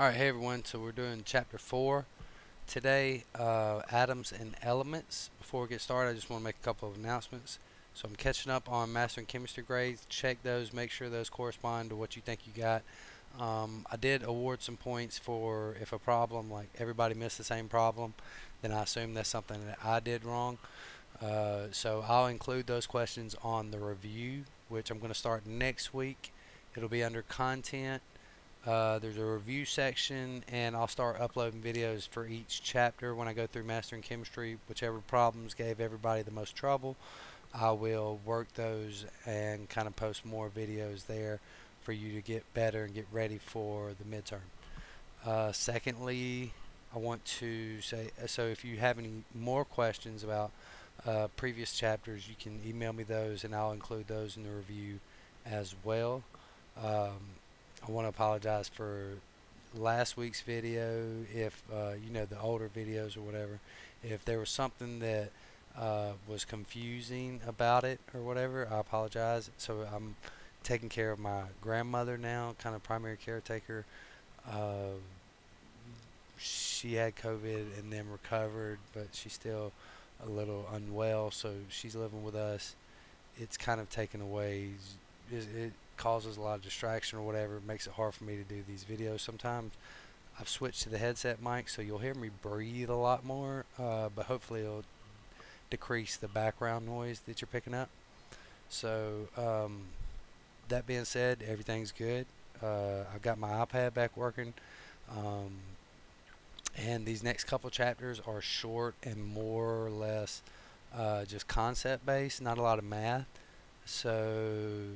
Alright, hey everyone, so we're doing chapter 4 today, uh, atoms and elements. Before we get started, I just want to make a couple of announcements. So I'm catching up on Mastering Chemistry grades. Check those, make sure those correspond to what you think you got. Um, I did award some points for if a problem, like everybody missed the same problem, then I assume that's something that I did wrong. Uh, so I'll include those questions on the review, which I'm going to start next week. It'll be under content uh, there's a review section and I'll start uploading videos for each chapter. When I go through Mastering Chemistry whichever problems gave everybody the most trouble I will work those and kind of post more videos there for you to get better and get ready for the midterm. Uh, secondly I want to say uh, so if you have any more questions about uh, previous chapters you can email me those and I'll include those in the review as well. Um, I want to apologize for last week's video if uh, you know the older videos or whatever if there was something that uh, was confusing about it or whatever I apologize. So I'm taking care of my grandmother now kind of primary caretaker. Uh, she had COVID and then recovered but she's still a little unwell so she's living with us. It's kind of taken away. It, causes a lot of distraction or whatever. It makes it hard for me to do these videos sometimes. I've switched to the headset mic so you'll hear me breathe a lot more, uh, but hopefully it'll decrease the background noise that you're picking up. So um, that being said, everything's good. Uh, I've got my iPad back working. Um, and these next couple chapters are short and more or less uh, just concept based, not a lot of math. So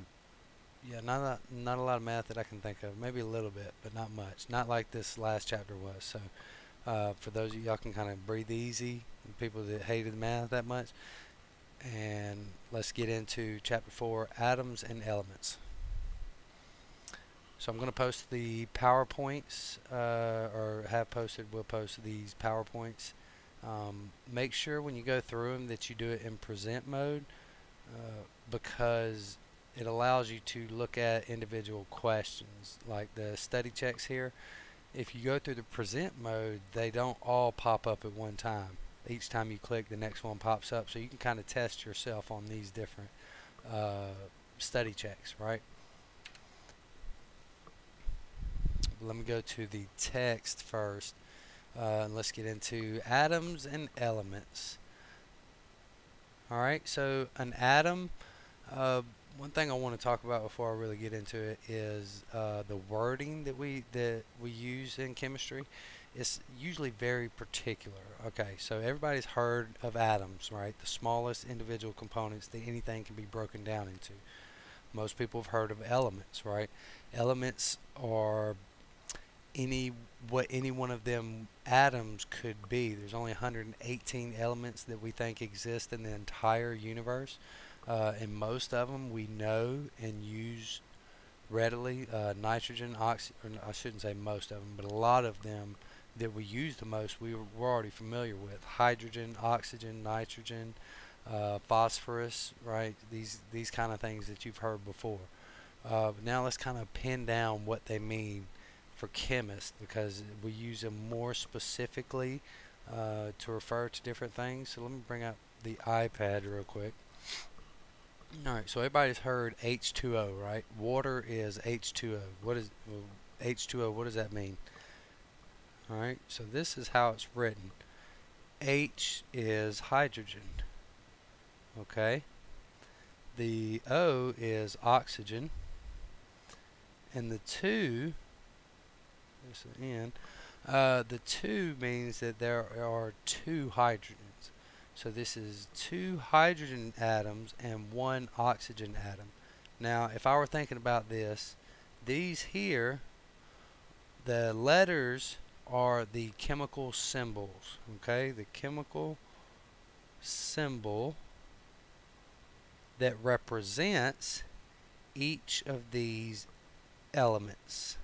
yeah, not a, not a lot of math that I can think of. Maybe a little bit, but not much. Not like this last chapter was. So uh, for those of y'all can kind of breathe easy, people that hated math that much. And let's get into chapter 4, atoms and elements. So I'm going to post the PowerPoints, uh, or have posted, we'll post these PowerPoints. Um, make sure when you go through them that you do it in present mode uh, because it allows you to look at individual questions like the study checks here. If you go through the present mode they don't all pop up at one time. Each time you click the next one pops up. So you can kind of test yourself on these different uh, study checks right? Let me go to the text first uh, and let's get into atoms and elements. Alright so an atom uh, one thing I want to talk about before I really get into it is uh, the wording that we that we use in chemistry. It's usually very particular. Okay, so everybody's heard of atoms, right? The smallest individual components that anything can be broken down into. Most people have heard of elements, right? Elements are any what any one of them atoms could be. There's only 118 elements that we think exist in the entire universe uh, and most of them we know and use readily. Uh, nitrogen, oxygen, I shouldn't say most of them, but a lot of them that we use the most we we're already familiar with. Hydrogen, oxygen, nitrogen, uh, phosphorus, right? These these kind of things that you've heard before. Uh, now let's kind of pin down what they mean for chemists because we use them more specifically uh, to refer to different things. So let me bring up the iPad real quick. Alright, so everybody's heard H2O, right? Water is H2O. What is well, H2O? What does that mean? Alright, so this is how it's written. H is hydrogen. Okay. The O is oxygen. And the 2, there's an N, uh, the 2 means that there are two hydrogens. So this is two hydrogen atoms and one oxygen atom. Now, if I were thinking about this, these here, the letters are the chemical symbols. Okay, the chemical symbol that represents each of these elements.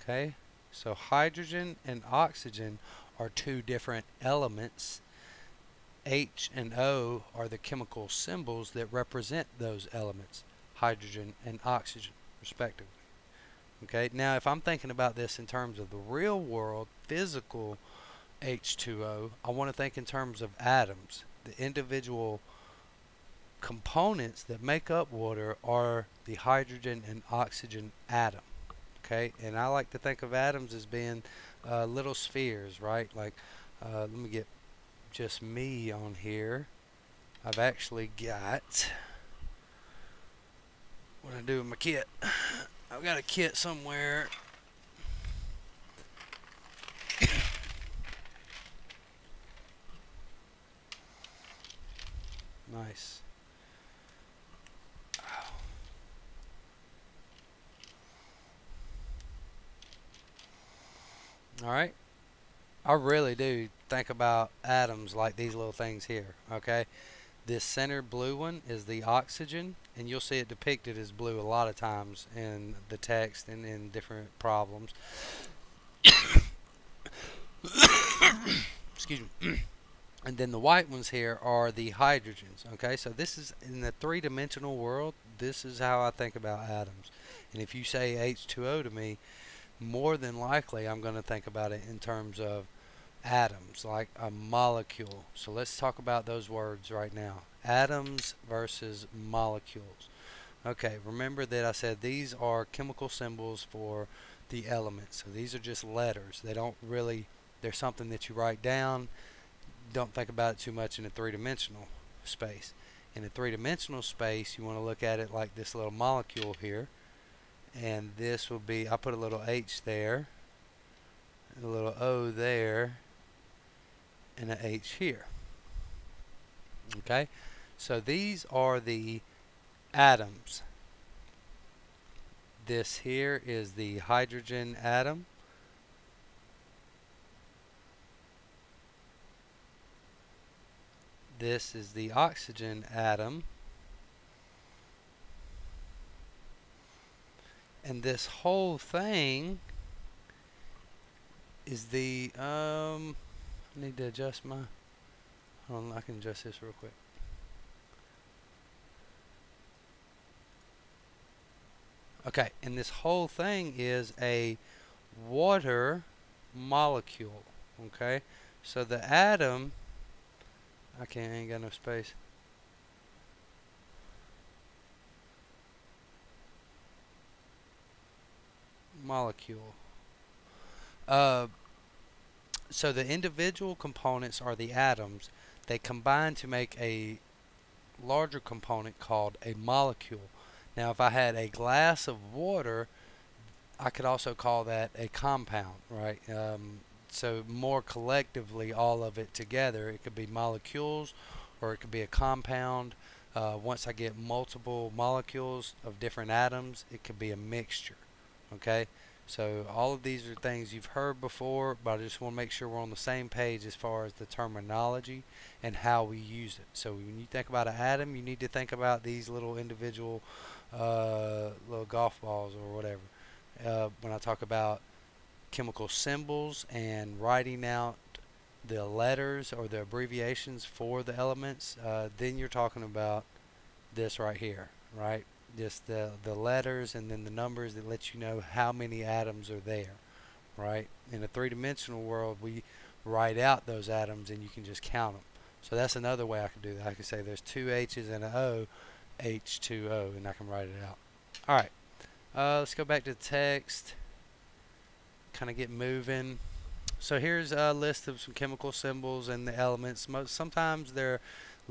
Okay, so hydrogen and oxygen are two different elements H and O are the chemical symbols that represent those elements, hydrogen and oxygen, respectively. Okay, now if I'm thinking about this in terms of the real world, physical H2O, I want to think in terms of atoms. The individual components that make up water are the hydrogen and oxygen atom. Okay, and I like to think of atoms as being uh, little spheres, right? Like, uh, let me get just me on here. I've actually got what I do with my kit. I've got a kit somewhere. nice. All right. I really do think about atoms like these little things here, okay? This center blue one is the oxygen, and you'll see it depicted as blue a lot of times in the text and in different problems. Excuse me. and then the white ones here are the hydrogens, okay? So this is, in the three-dimensional world, this is how I think about atoms. And if you say H2O to me, more than likely I'm going to think about it in terms of atoms, like a molecule. So let's talk about those words right now. Atoms versus molecules. Okay, remember that I said these are chemical symbols for the elements. So these are just letters. They don't really, they're something that you write down. Don't think about it too much in a three-dimensional space. In a three-dimensional space, you want to look at it like this little molecule here and this will be I put a little H there a little O there and an H here. Okay? So these are the atoms. This here is the hydrogen atom. This is the oxygen atom. And this whole thing is the um I need to adjust my hold on I can adjust this real quick. Okay and this whole thing is a water molecule okay? So the atom I can't I ain't got no space. Molecule. Uh, so the individual components are the atoms. They combine to make a larger component called a molecule. Now if I had a glass of water, I could also call that a compound, right? Um, so more collectively, all of it together, it could be molecules or it could be a compound. Uh, once I get multiple molecules of different atoms, it could be a mixture okay so all of these are things you've heard before but I just want to make sure we're on the same page as far as the terminology and how we use it. So when you think about an atom you need to think about these little individual uh, little golf balls or whatever. Uh, when I talk about chemical symbols and writing out the letters or the abbreviations for the elements uh, then you're talking about this right here right just the the letters and then the numbers that let you know how many atoms are there right? In a three-dimensional world we write out those atoms and you can just count them so that's another way I can do that. I can say there's two H's and an O H2O and I can write it out. Alright uh, let's go back to text. Kind of get moving. So here's a list of some chemical symbols and the elements. Most, sometimes they're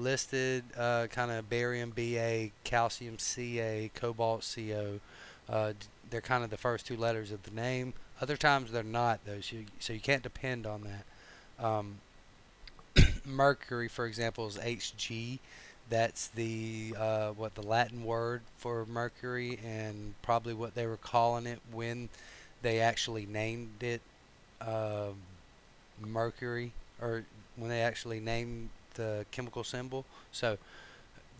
listed uh, kind of barium Ba, calcium Ca, cobalt Co. Uh, they're kind of the first two letters of the name. Other times they're not though, so you, so you can't depend on that. Um, mercury, for example, is Hg. That's the uh, what the Latin word for mercury, and probably what they were calling it when they actually named it um, mercury, or when they actually named the chemical symbol. So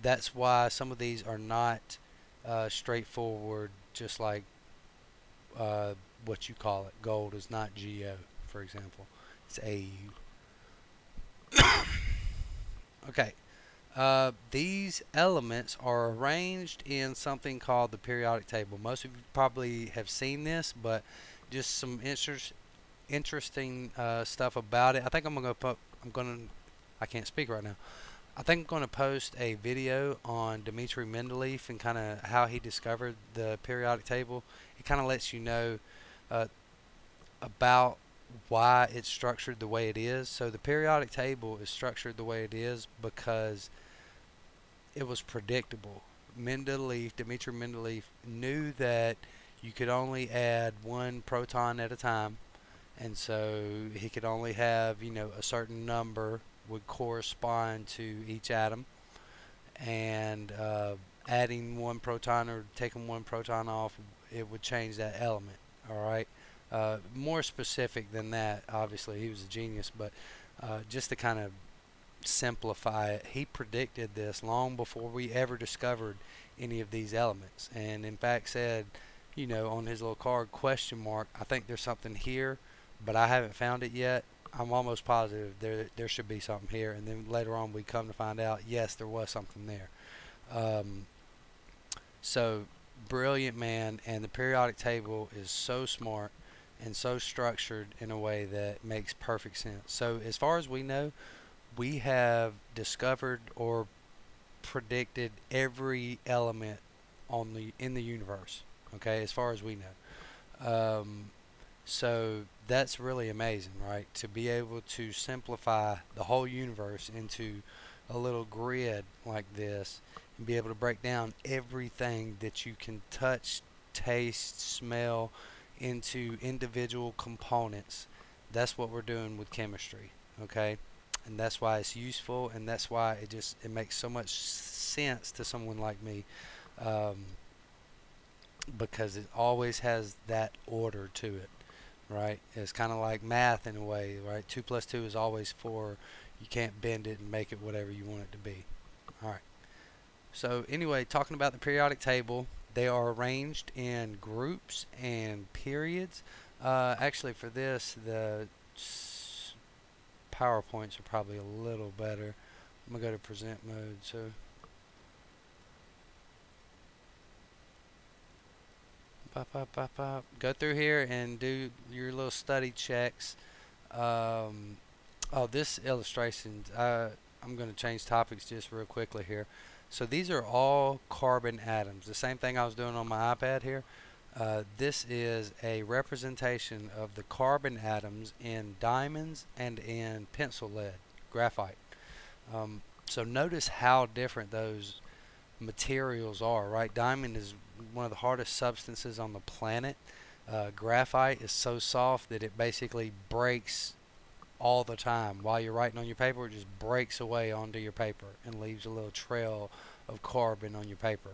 that's why some of these are not uh, straightforward, just like uh, what you call it. Gold is not GO, for example. It's AU. okay. Uh, these elements are arranged in something called the periodic table. Most of you probably have seen this, but just some interest, interesting uh, stuff about it. I think I'm gonna put. I'm gonna. I can't speak right now. I think I'm going to post a video on Dmitri Mendeleev and kind of how he discovered the periodic table. It kind of lets you know uh, about why it's structured the way it is. So the periodic table is structured the way it is because it was predictable. Mendeleev, Dmitri Mendeleev, knew that you could only add one proton at a time, and so he could only have you know a certain number would correspond to each atom, and uh, adding one proton or taking one proton off, it would change that element. All right. Uh, more specific than that, obviously, he was a genius, but uh, just to kind of simplify it, he predicted this long before we ever discovered any of these elements. And in fact, said, you know, on his little card, question mark, I think there's something here, but I haven't found it yet. I'm almost positive there there should be something here. And then later on, we come to find out, yes, there was something there. Um, so, brilliant man, and the periodic table is so smart and so structured in a way that makes perfect sense. So as far as we know, we have discovered or predicted every element on the in the universe. Okay, as far as we know. Um, so that's really amazing, right? To be able to simplify the whole universe into a little grid like this and be able to break down everything that you can touch, taste, smell, into individual components. That's what we're doing with chemistry, okay? And that's why it's useful, and that's why it just it makes so much sense to someone like me, um, because it always has that order to it, right? It's kind of like math in a way, right? Two plus two is always four. You can't bend it and make it whatever you want it to be. All right. So anyway, talking about the periodic table, they are arranged in groups and periods. Uh, actually, for this, the PowerPoints are probably a little better. I'm going to go to present mode. So. Pop, pop, pop, pop. Go through here and do your little study checks. Um, oh, this illustration, uh, I'm going to change topics just real quickly here. So these are all carbon atoms. The same thing I was doing on my iPad here. Uh, this is a representation of the carbon atoms in diamonds and in pencil lead, graphite. Um, so notice how different those materials are, right? Diamond is one of the hardest substances on the planet. Uh, graphite is so soft that it basically breaks all the time. While you're writing on your paper, it just breaks away onto your paper and leaves a little trail of carbon on your paper.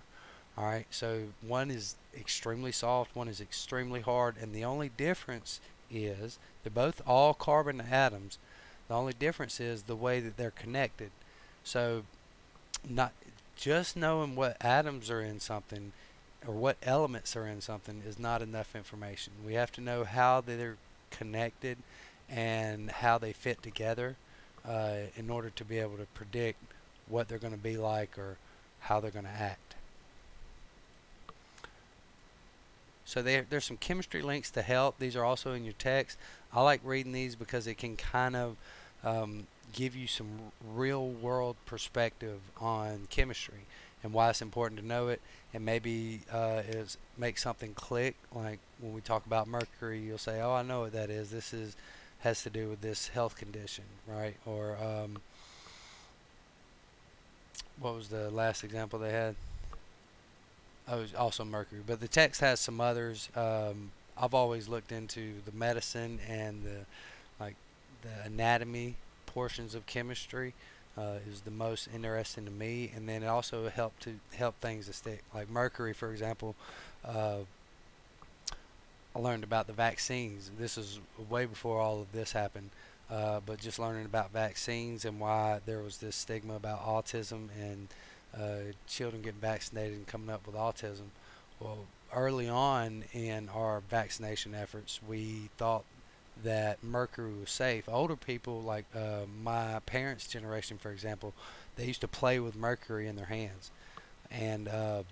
Alright, so one is extremely soft, one is extremely hard, and the only difference is they're both all carbon atoms. The only difference is the way that they're connected. So, not just knowing what atoms are in something or what elements are in something is not enough information. We have to know how they're connected and how they fit together uh, in order to be able to predict what they're going to be like or how they're going to act. So there, there's some chemistry links to help. These are also in your text. I like reading these because it can kind of um, give you some real world perspective on chemistry and why it's important to know it and maybe uh, is make something click like when we talk about mercury you'll say oh I know what that is this is has to do with this health condition, right? Or um, what was the last example they had? Oh, was also mercury. But the text has some others. Um, I've always looked into the medicine and the like the anatomy portions of chemistry. Uh, is the most interesting to me, and then it also helped to help things to stick. Like mercury, for example, uh, I learned about the vaccines. This is way before all of this happened, uh, but just learning about vaccines and why there was this stigma about autism and uh, children getting vaccinated and coming up with autism. Well, early on in our vaccination efforts, we thought that mercury was safe. Older people, like uh, my parents' generation, for example, they used to play with mercury in their hands, and uh,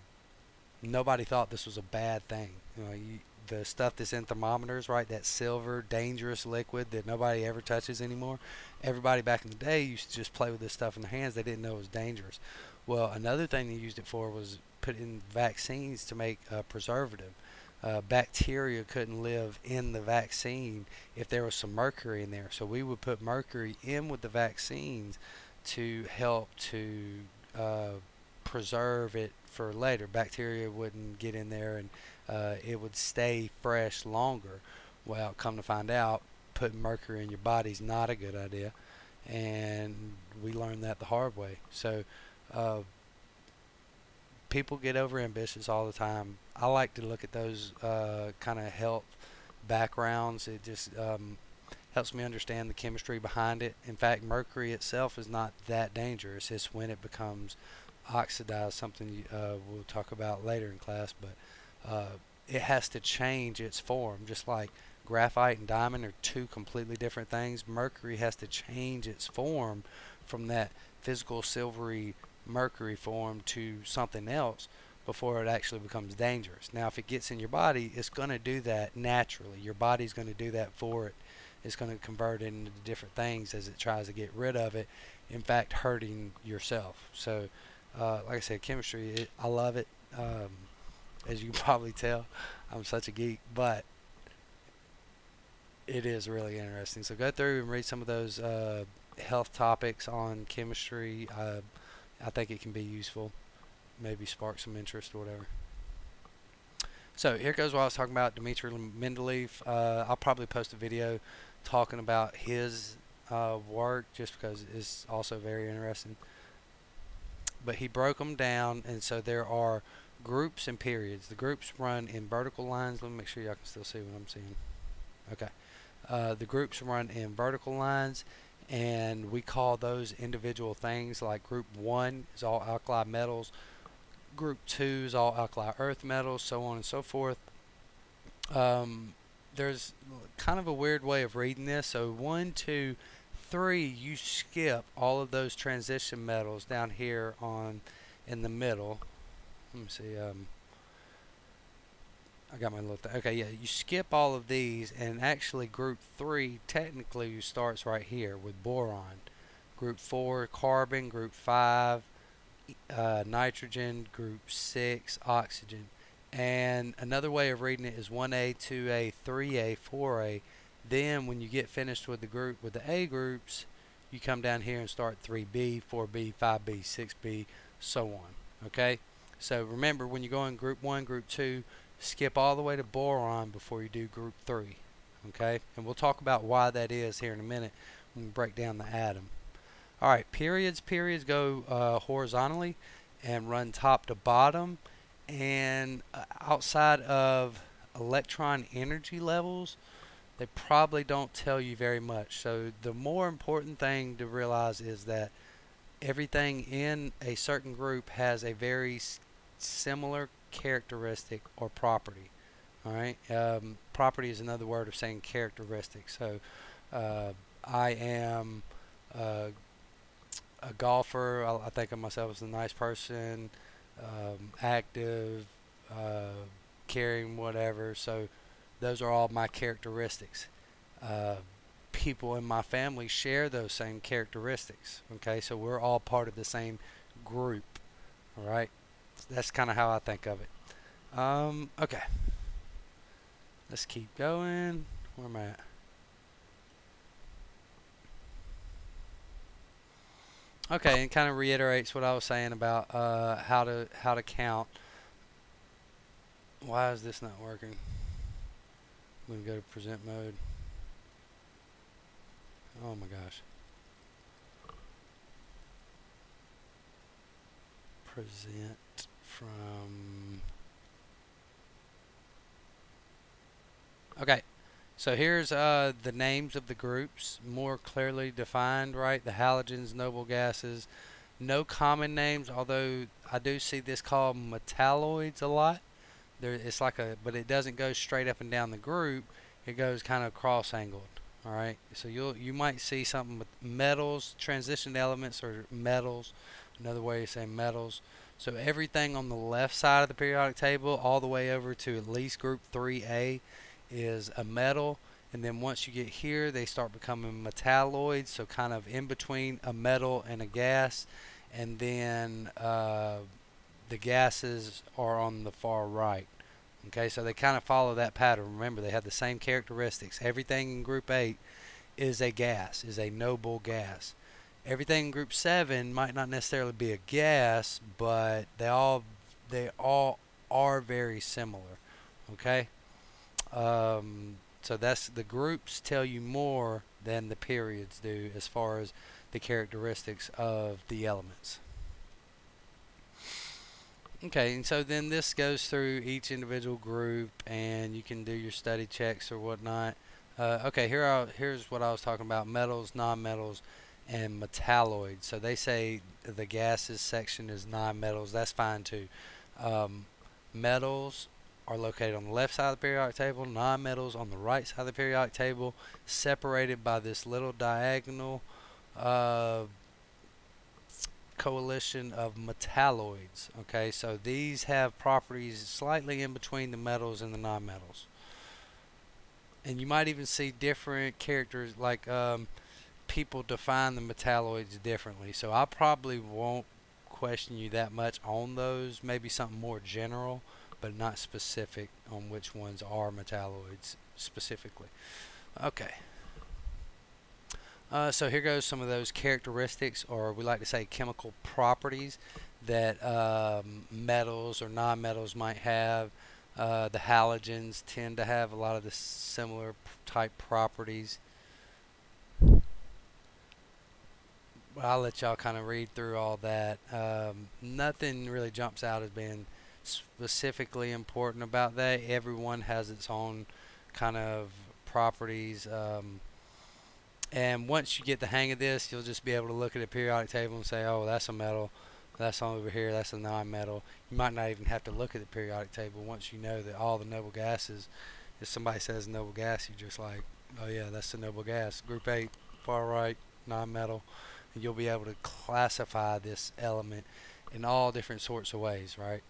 nobody thought this was a bad thing. You know, you, the stuff that's in thermometers, right? That silver, dangerous liquid that nobody ever touches anymore. Everybody back in the day used to just play with this stuff in their hands. They didn't know it was dangerous. Well, another thing they used it for was putting vaccines to make a preservative. Uh, bacteria couldn't live in the vaccine if there was some mercury in there. So we would put mercury in with the vaccines to help to uh, preserve it for later. Bacteria wouldn't get in there and uh, it would stay fresh longer. Well, come to find out, putting mercury in your body is not a good idea, and we learned that the hard way. So, uh, people get over ambitious all the time. I like to look at those uh, kind of health backgrounds. It just um, helps me understand the chemistry behind it. In fact, mercury itself is not that dangerous. It's when it becomes oxidized, something uh, we'll talk about later in class. But uh, it has to change its form, just like graphite and diamond are two completely different things. Mercury has to change its form from that physical silvery mercury form to something else before it actually becomes dangerous. Now, if it gets in your body, it's going to do that naturally. Your body's going to do that for it. It's going to convert it into different things as it tries to get rid of it, in fact, hurting yourself. So, uh, like I said, chemistry, it, I love it. Um, as you can probably tell. I'm such a geek, but it is really interesting. So go through and read some of those uh, health topics on chemistry. Uh, I think it can be useful. Maybe spark some interest or whatever. So here goes what I was talking about Dmitri Mendeleev. Uh, I'll probably post a video talking about his uh, work just because it's also very interesting. But he broke them down, and so there are groups and periods. The groups run in vertical lines. Let me make sure y'all can still see what I'm seeing. Okay. Uh, the groups run in vertical lines and we call those individual things like group 1 is all alkali metals, group 2 is all alkali earth metals, so on and so forth. Um, there's kind of a weird way of reading this. So one two three you skip all of those transition metals down here on in the middle let me see. Um, I got my little. okay, yeah. You skip all of these, and actually, group three technically starts right here with boron. Group four, carbon. Group five, uh, nitrogen. Group six, oxygen. And another way of reading it is 1A, 2A, 3A, 4A. Then, when you get finished with the group with the A groups, you come down here and start 3B, 4B, 5B, 6B, so on. Okay. So remember, when you go in group 1, group 2, skip all the way to boron before you do group 3. Okay? And we'll talk about why that is here in a minute when we break down the atom. Alright, periods. Periods go uh, horizontally and run top to bottom. And uh, outside of electron energy levels, they probably don't tell you very much. So the more important thing to realize is that everything in a certain group has a very similar characteristic or property. All right. Um, property is another word of saying characteristic. So uh, I am uh, a golfer. I, I, think of myself as a nice person, um, active, uh, caring, whatever. So those are all my characteristics. Uh, people in my family share those same characteristics. Okay, so we're all part of the same group. All right that's kind of how I think of it. Um, okay. Let's keep going. Where am I at? Okay, and kind of reiterates what I was saying about uh, how to how to count. Why is this not working? I'm gonna go to present mode. Oh my gosh. Present from okay so here's uh, the names of the groups more clearly defined right? The halogens noble gases. No common names although I do see this called metalloids a lot. There it's like a but it doesn't go straight up and down the group. It goes kind of cross angled All right, so you'll you might see something with metals, transition elements, or metals. Another way to say metals. So everything on the left side of the periodic table, all the way over to at least group 3A, is a metal. And then once you get here, they start becoming metalloids, so kind of in between a metal and a gas. And then uh, the gases are on the far right. Okay, so they kind of follow that pattern. Remember, they have the same characteristics. Everything in group 8 is a gas, is a noble gas. Everything in group 7 might not necessarily be a gas, but they all they all are very similar. Okay? Um, so that's the groups tell you more than the periods do as far as the characteristics of the elements. Okay, and so then this goes through each individual group, and you can do your study checks or whatnot. Uh, okay, here I, here's what I was talking about: metals, nonmetals, and metalloids. So they say the gases section is nonmetals. That's fine too. Um, metals are located on the left side of the periodic table. Nonmetals on the right side of the periodic table, separated by this little diagonal. Uh, coalition of metalloids. Okay, so these have properties slightly in between the metals and the nonmetals. And you might even see different characters, like um, people define the metalloids differently. So I probably won't question you that much on those. Maybe something more general, but not specific on which ones are metalloids specifically. Okay. Uh, so here goes some of those characteristics, or we like to say chemical properties that um, metals or nonmetals might have. Uh, the halogens tend to have a lot of the similar type properties. I'll let y'all kind of read through all that. Um, nothing really jumps out as being specifically important about that. Everyone has its own kind of properties. Um, and once you get the hang of this, you'll just be able to look at a periodic table and say, oh, that's a metal. That's over here. That's a non-metal. You might not even have to look at the periodic table once you know that all the noble gases. If somebody says noble gas, you're just like, oh yeah, that's the noble gas. Group 8, far right, non-metal. And you'll be able to classify this element in all different sorts of ways, right?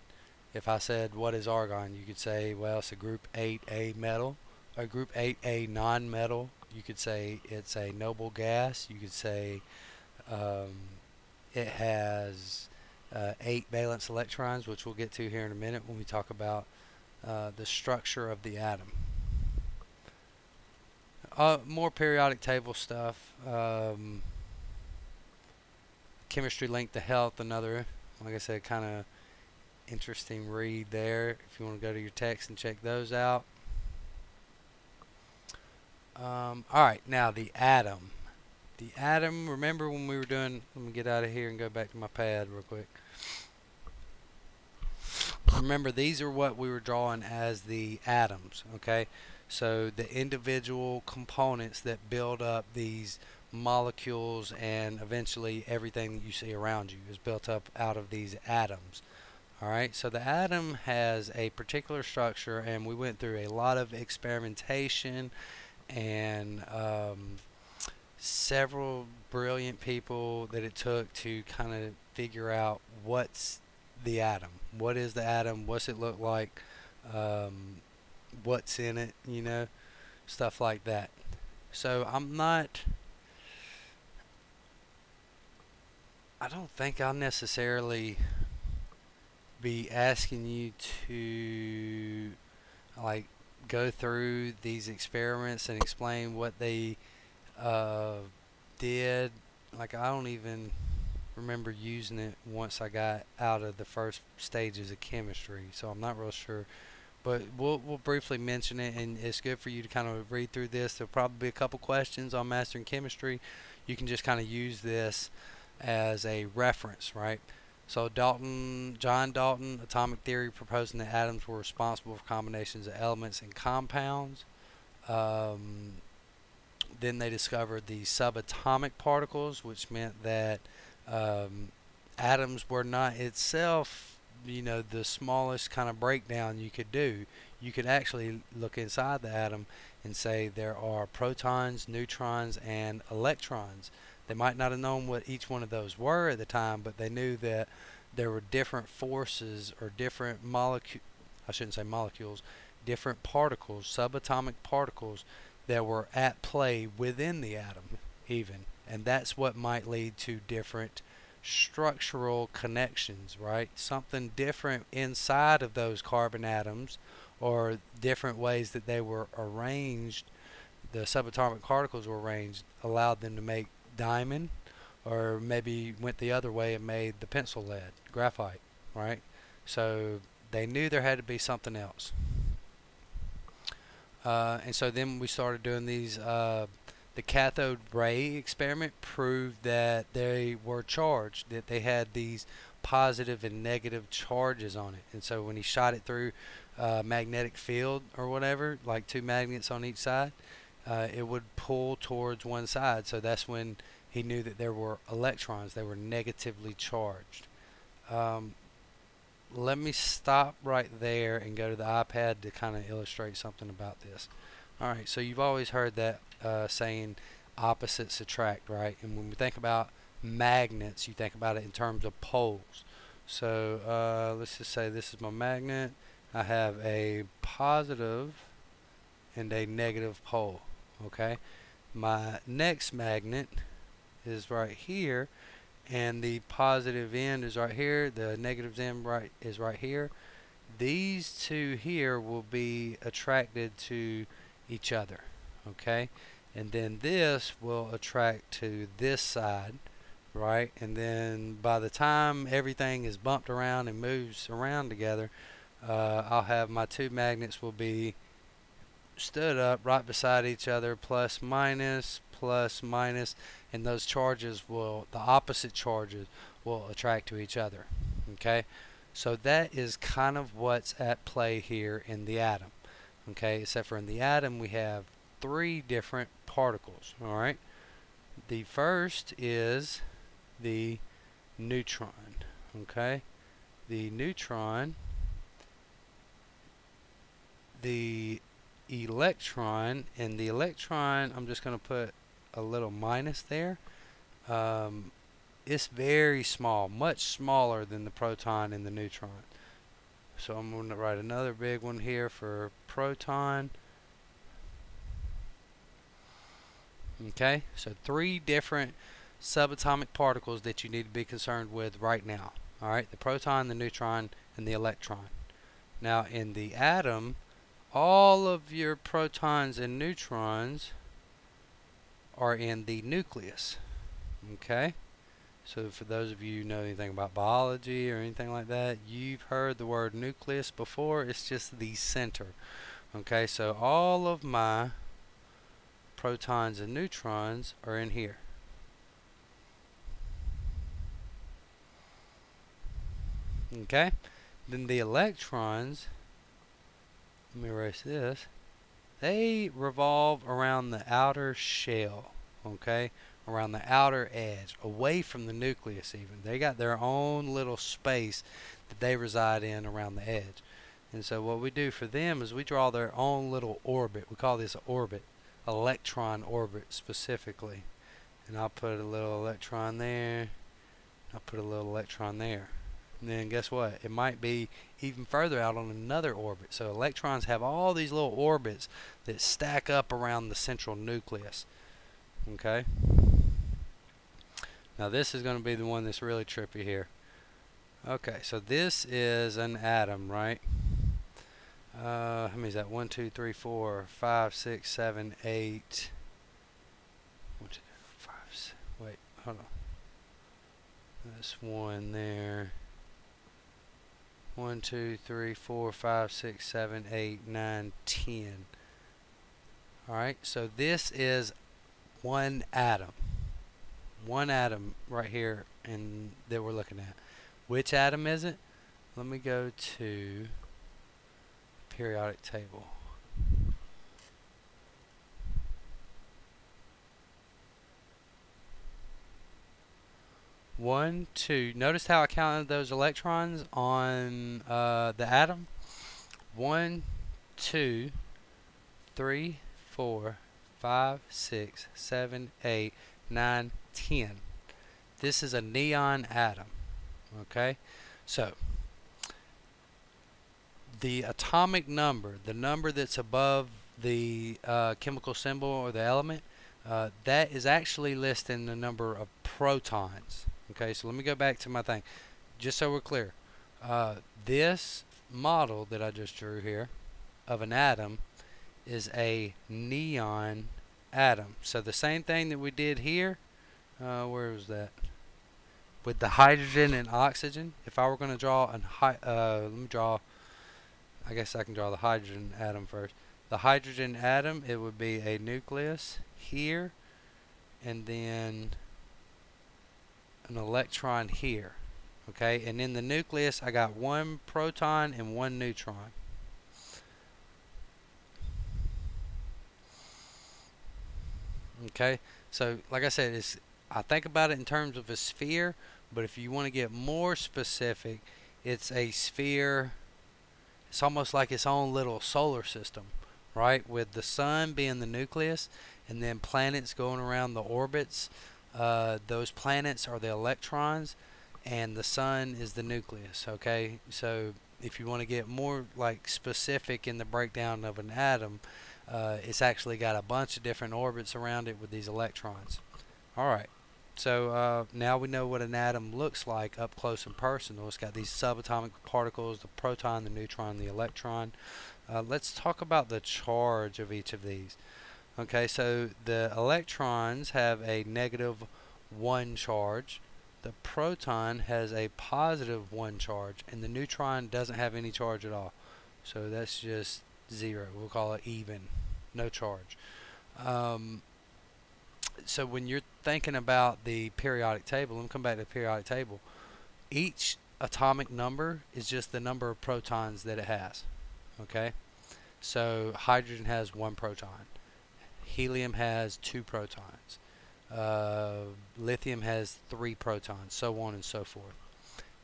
If I said, what is argon? You could say, well, it's a group 8A metal, a group 8A non-metal, you could say it's a noble gas. You could say um, it has uh, eight valence electrons, which we'll get to here in a minute when we talk about uh, the structure of the atom. Uh, more periodic table stuff. Um, chemistry linked to health, another, like I said, kind of interesting read there. If you want to go to your text and check those out. Um, Alright, now the atom. The atom, remember when we were doing, let me get out of here and go back to my pad real quick. Remember, these are what we were drawing as the atoms, okay? So the individual components that build up these molecules and eventually everything that you see around you is built up out of these atoms. Alright, so the atom has a particular structure and we went through a lot of experimentation and um, several brilliant people that it took to kind of figure out what's the atom. What is the atom? What's it look like? Um, what's in it? You know, stuff like that. So I'm not. I don't think I'll necessarily be asking you to like go through these experiments and explain what they uh, did. Like I don't even remember using it once I got out of the first stages of chemistry, so I'm not real sure. But we'll we'll briefly mention it, and it's good for you to kind of read through this. There'll probably be a couple questions on mastering chemistry. You can just kind of use this as a reference, right? So Dalton, John Dalton, atomic theory proposing that atoms were responsible for combinations of elements and compounds. Um, then they discovered the subatomic particles, which meant that um, atoms were not itself you know the smallest kind of breakdown you could do. You could actually look inside the atom and say there are protons, neutrons, and electrons. They might not have known what each one of those were at the time, but they knew that there were different forces or different molecules, I shouldn't say molecules, different particles, subatomic particles that were at play within the atom even. And that's what might lead to different structural connections, right? Something different inside of those carbon atoms or different ways that they were arranged, the subatomic particles were arranged, allowed them to make diamond or maybe went the other way and made the pencil lead, graphite, right? So they knew there had to be something else. Uh, and so then we started doing these. Uh, the cathode ray experiment proved that they were charged, that they had these positive and negative charges on it. And so when he shot it through a magnetic field or whatever, like two magnets on each side, uh, it would pull towards one side. So that's when he knew that there were electrons, they were negatively charged. Um, let me stop right there and go to the iPad to kind of illustrate something about this. Alright, so you've always heard that uh, saying opposites attract, right? And when we think about magnets, you think about it in terms of poles. So uh, let's just say this is my magnet. I have a positive and a negative pole, okay? My next magnet is right here and the positive end is right here the negative end right is right here. These two here will be attracted to each other okay? And then this will attract to this side right? And then by the time everything is bumped around and moves around together uh, I'll have my two magnets will be stood up right beside each other plus minus plus minus and those charges will the opposite charges will attract to each other okay? So that is kind of what's at play here in the atom okay? Except for in the atom we have three different particles all right? The first is the neutron okay? The neutron the electron and the electron I'm just going to put a little minus there. Um, it's very small, much smaller than the proton and the neutron. So I'm going to write another big one here for proton. Okay, so three different subatomic particles that you need to be concerned with right now. Alright, the proton, the neutron, and the electron. Now in the atom, all of your protons and neutrons are in the nucleus. Okay? So for those of you who know anything about biology or anything like that, you've heard the word nucleus before. It's just the center. Okay, so all of my protons and neutrons are in here. Okay, then the electrons, let me erase this, they revolve around the outer shell, okay? Around the outer edge, away from the nucleus even. They got their own little space that they reside in around the edge. And so what we do for them is we draw their own little orbit. We call this orbit, electron orbit specifically. And I'll put a little electron there. I'll put a little electron there. And then guess what? It might be even further out on another orbit. So electrons have all these little orbits that stack up around the central nucleus. Okay? Now this is going to be the one that's really trippy here. Okay, so this is an atom, right? Uh, how many is that? 1, 2, 3, 4, 5, 6, 7, 8. One, two, five, six, wait, hold on. That's one there. 1, 2, 3, 4, 5, 6, 7, 8, 9, 10. Alright, so this is one atom. One atom right here and that we're looking at. Which atom is it? Let me go to periodic table. One, two. Notice how I counted those electrons on uh, the atom? One, two, three, four, five, six, seven, eight, nine, ten. This is a neon atom. Okay? So, the atomic number, the number that's above the uh, chemical symbol or the element, uh, that is actually listing the number of protons. Okay, so let me go back to my thing. Just so we're clear, uh, this model that I just drew here of an atom is a neon atom. So the same thing that we did here, uh, where was that? With the hydrogen and oxygen, if I were going to draw an uh, let me draw, I guess I can draw the hydrogen atom first. The hydrogen atom, it would be a nucleus here, and then an electron here. Okay, and in the nucleus I got one proton and one neutron. Okay, so like I said, it's I think about it in terms of a sphere, but if you want to get more specific, it's a sphere. It's almost like its own little solar system, right? With the sun being the nucleus, and then planets going around the orbits uh, those planets are the electrons and the sun is the nucleus okay? So if you want to get more like specific in the breakdown of an atom uh, it's actually got a bunch of different orbits around it with these electrons. Alright so uh, now we know what an atom looks like up close and personal. It's got these subatomic particles the proton the neutron the electron. Uh, let's talk about the charge of each of these Okay, so the electrons have a negative 1 charge. The proton has a positive 1 charge. And the neutron doesn't have any charge at all. So that's just 0. We'll call it even. No charge. Um, so when you're thinking about the periodic table, let me come back to the periodic table. Each atomic number is just the number of protons that it has. Okay? So hydrogen has one proton helium has two protons. Uh, lithium has three protons, so on and so forth.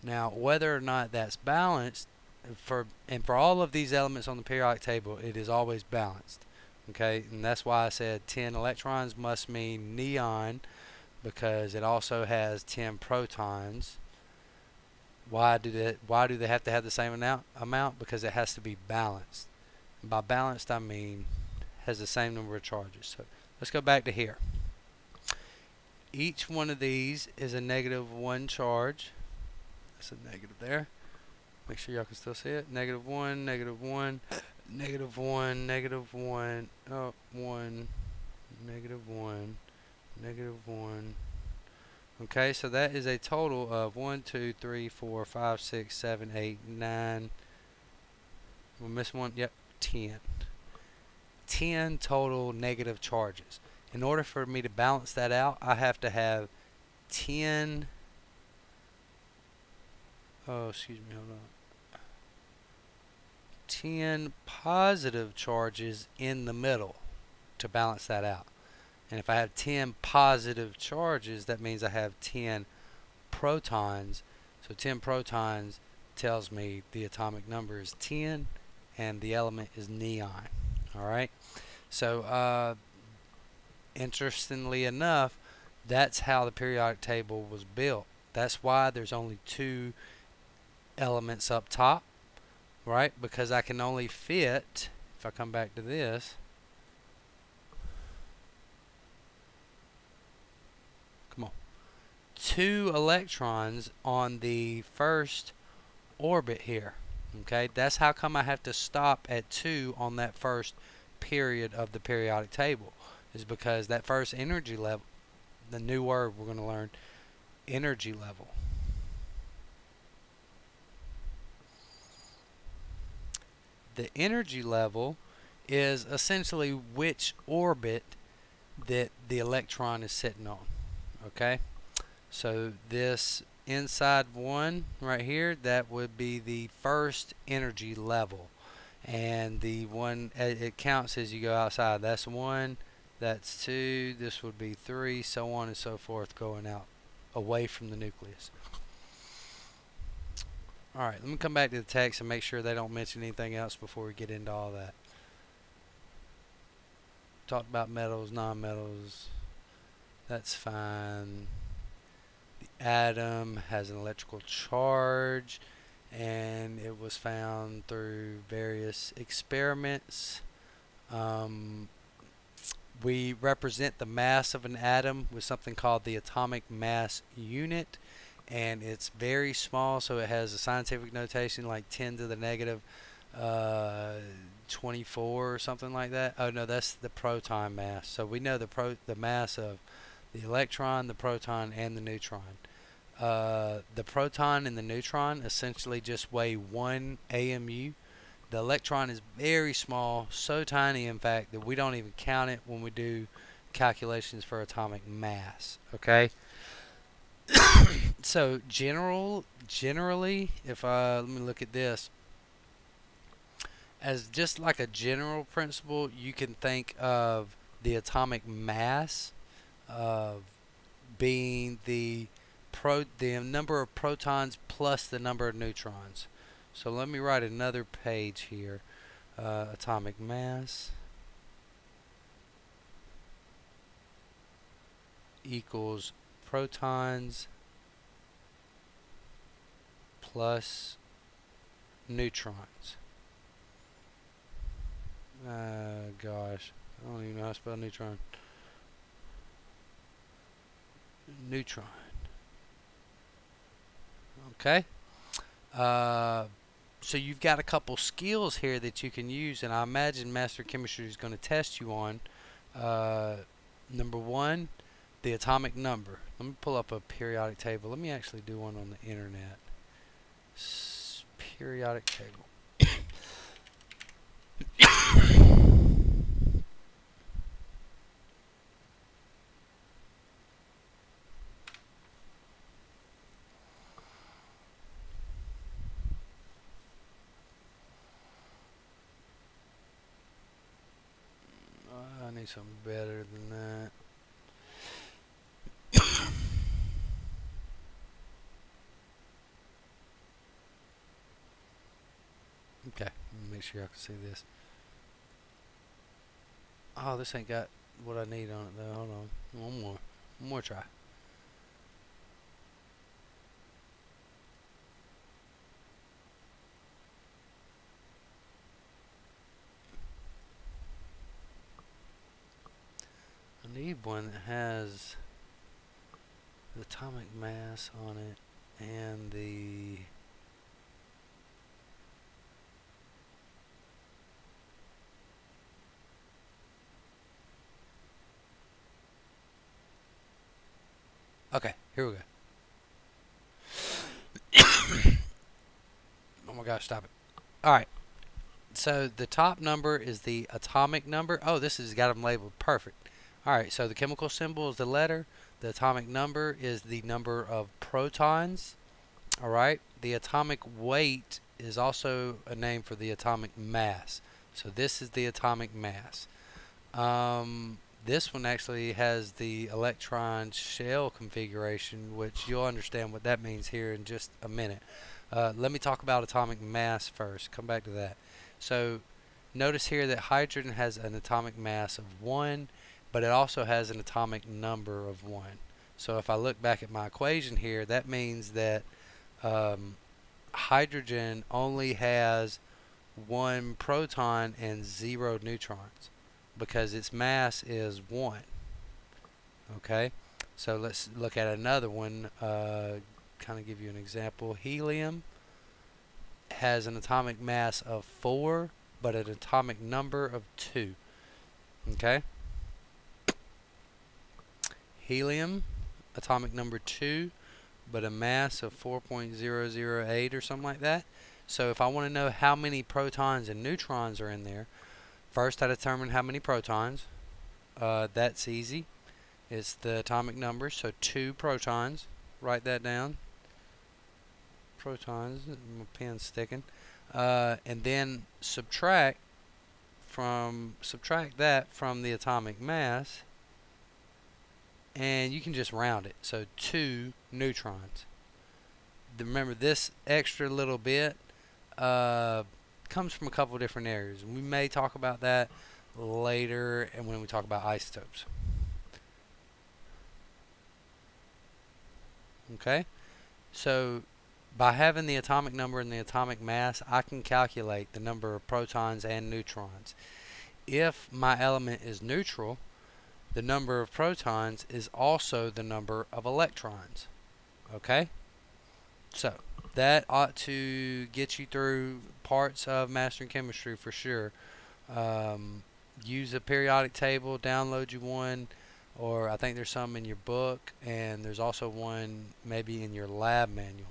Now, whether or not that's balanced, for and for all of these elements on the periodic table, it is always balanced. Okay, and that's why I said 10 electrons must mean neon because it also has 10 protons. Why do they why do they have to have the same amount? Because it has to be balanced. And by balanced, I mean has the same number of charges. So let's go back to here. Each one of these is a negative one charge. That's a negative there. Make sure y'all can still see it. Negative one, negative one, negative one, negative one, oh, one, negative one, negative one. 1. Okay, so that is a total of one, two, three, four, five, six, seven, eight, nine. We'll miss one. Yep, 10. 10 total negative charges. In order for me to balance that out, I have to have 10 oh excuse me hold on. 10 positive charges in the middle to balance that out. And if I have 10 positive charges that means I have 10 protons. So 10 protons tells me the atomic number is 10 and the element is neon all right. So, uh, interestingly enough, that's how the periodic table was built. That's why there's only two elements up top, right? Because I can only fit, if I come back to this, come on, two electrons on the first orbit here. Okay, that's how come I have to stop at 2 on that first period of the periodic table is because that first energy level, the new word we're going to learn, energy level. The energy level is essentially which orbit that the electron is sitting on. Okay, so this inside one right here that would be the first energy level and the one it counts as you go outside that's one that's two this would be three so on and so forth going out away from the nucleus. Alright, let me come back to the text and make sure they don't mention anything else before we get into all that. Talked about metals, nonmetals. That's fine. Atom has an electrical charge and it was found through various experiments. Um, we represent the mass of an atom with something called the atomic mass unit and it's very small so it has a scientific notation like 10 to the negative, uh, 24 or something like that. Oh no that's the proton mass. So we know the pro the mass of the electron the proton and the neutron uh, the proton and the neutron essentially just weigh one AMU the electron is very small so tiny in fact that we don't even count it when we do calculations for atomic mass okay? So general generally if I let me look at this. As just like a general principle you can think of the atomic mass of being the pro the number of protons plus the number of neutrons so let me write another page here uh, atomic mass equals protons plus neutrons. Uh, gosh, I don't even know how to spell neutron. Neutron. Okay. Uh, so you've got a couple skills here that you can use, and I imagine Master Chemistry is going to test you on. Uh, number one, the atomic number. Let me pull up a periodic table. Let me actually do one on the internet. S periodic table. I need something better than that. Okay, make sure y'all can see this. Oh, this ain't got what I need on it though. Hold on. One more. One more try. One that has the atomic mass on it and the Okay, here we go. oh my gosh, stop it. Alright. So the top number is the atomic number. Oh, this has got them labeled perfect. Alright, so the chemical symbol is the letter. The atomic number is the number of protons. Alright, the atomic weight is also a name for the atomic mass. So this is the atomic mass. Um, this one actually has the electron shell configuration, which you'll understand what that means here in just a minute. Uh, let me talk about atomic mass first. Come back to that. So notice here that hydrogen has an atomic mass of 1, but it also has an atomic number of 1. So if I look back at my equation here, that means that um, hydrogen only has one proton and zero neutrons because its mass is 1. Okay, so let's look at another one, uh, kind of give you an example. Helium has an atomic mass of 4, but an atomic number of 2. Okay, helium, atomic number 2, but a mass of 4.008 or something like that. So if I want to know how many protons and neutrons are in there, First, I determine how many protons. Uh, that's easy. It's the atomic number, so two protons. Write that down. Protons, my pen's sticking. Uh, and then subtract from subtract that from the atomic mass. And you can just round it. So two neutrons. Remember this extra little bit uh, comes from a couple different areas. We may talk about that later and when we talk about isotopes. Okay, so by having the atomic number and the atomic mass, I can calculate the number of protons and neutrons. If my element is neutral, the number of protons is also the number of electrons. Okay? So, that ought to get you through parts of mastering chemistry for sure. Um, use a periodic table, download you one or I think there's some in your book, and there's also one maybe in your lab manual.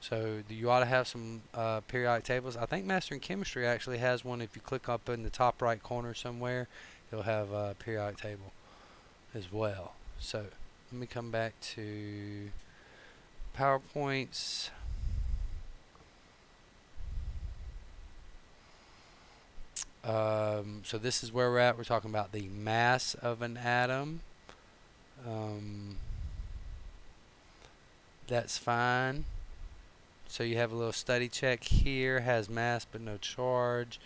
So you ought to have some uh, periodic tables. I think Mastering Chemistry actually has one. If you click up in the top right corner somewhere, it'll have a periodic table as well. So let me come back to PowerPoints. Um, so this is where we're at. We're talking about the mass of an atom. Um, that's fine. So you have a little study check here, has mass but no charge,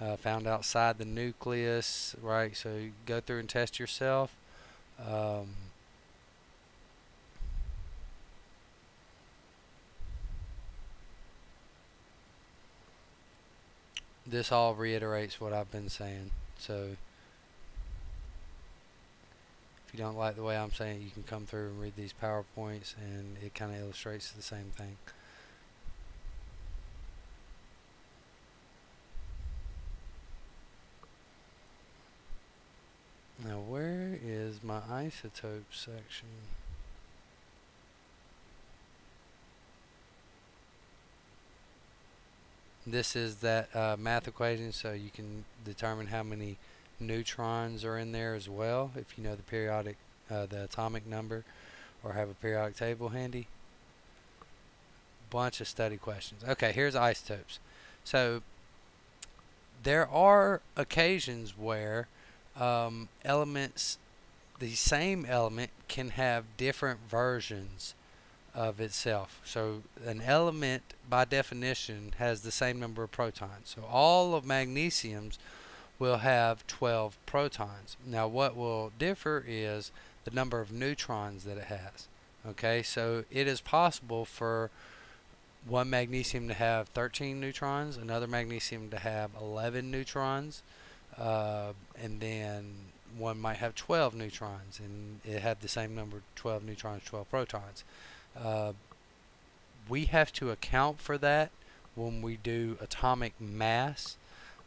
uh, found outside the nucleus, right? So go through and test yourself. Um, this all reiterates what I've been saying. So if you don't like the way I'm saying it, you can come through and read these PowerPoints and it kind of illustrates the same thing. Now where is my isotope section? This is that uh, math equation so you can determine how many neutrons are in there as well if you know the periodic uh, the atomic number or have a periodic table handy. Bunch of study questions. Okay here's isotopes. So there are occasions where um, elements the same element can have different versions of itself. So an element by definition has the same number of protons. So all of magnesium's will have 12 protons. Now what will differ is the number of neutrons that it has. Okay, so it is possible for one magnesium to have 13 neutrons, another magnesium to have 11 neutrons, uh, and then one might have 12 neutrons and it have the same number 12 neutrons 12 protons uh, we have to account for that when we do atomic mass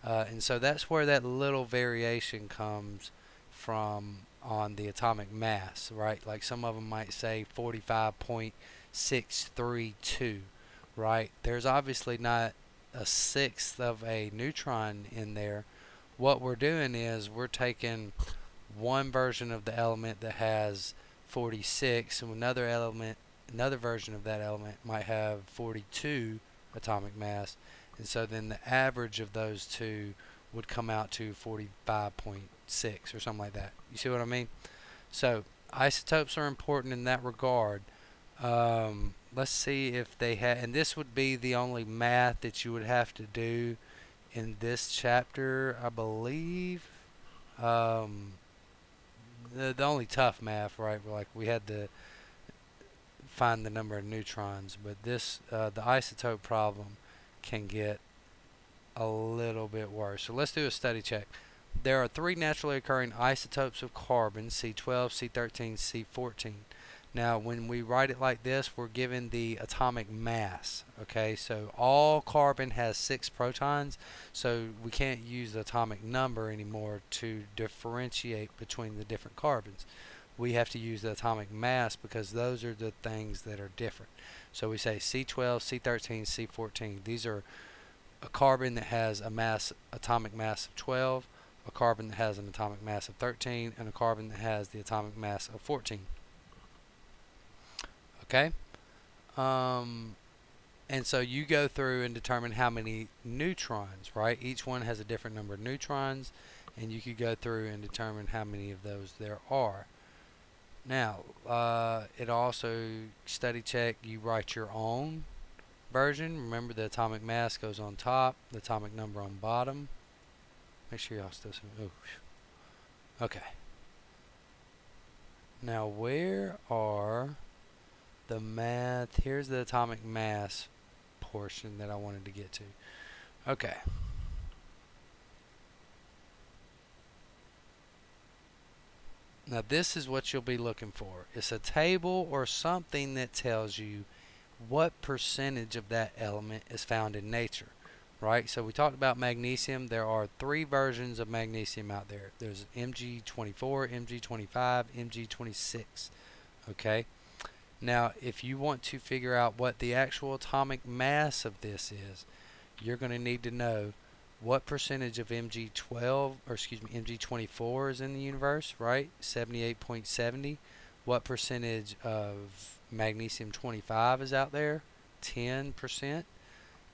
uh, and so that's where that little variation comes from on the atomic mass, right? Like some of them might say 45.632, right? There's obviously not a sixth of a neutron in there. What we're doing is we're taking one version of the element that has 46 and another element another version of that element might have 42 atomic mass and so then the average of those two would come out to 45.6 or something like that. You see what I mean? So isotopes are important in that regard. Um, let's see if they have, and this would be the only math that you would have to do in this chapter, I believe. Um, the, the only tough math, right? Like we had to find the number of neutrons, but this, uh, the isotope problem can get a little bit worse. So let's do a study check. There are three naturally occurring isotopes of carbon, C12, C13, C14. Now, when we write it like this, we're given the atomic mass. Okay, so all carbon has six protons, so we can't use the atomic number anymore to differentiate between the different carbons. We have to use the atomic mass because those are the things that are different. So we say C12, C13, C14. These are a carbon that has a mass atomic mass of 12, a carbon that has an atomic mass of 13, and a carbon that has the atomic mass of 14. Okay? Um, and so you go through and determine how many neutrons, right? Each one has a different number of neutrons, and you could go through and determine how many of those there are. Now, uh, it also study check you write your own version. Remember the atomic mass goes on top, the atomic number on bottom. Make sure y'all still see. Okay. Now where are the math? Here's the atomic mass portion that I wanted to get to. Okay. Now this is what you'll be looking for. It's a table or something that tells you what percentage of that element is found in nature. Right? So we talked about magnesium. There are three versions of magnesium out there. There's Mg24, Mg25, Mg26. Okay? Now, if you want to figure out what the actual atomic mass of this is, you're going to need to know what percentage of Mg12 or excuse me Mg24 is in the universe, right? 78.70. What percentage of magnesium 25 is out there? 10%.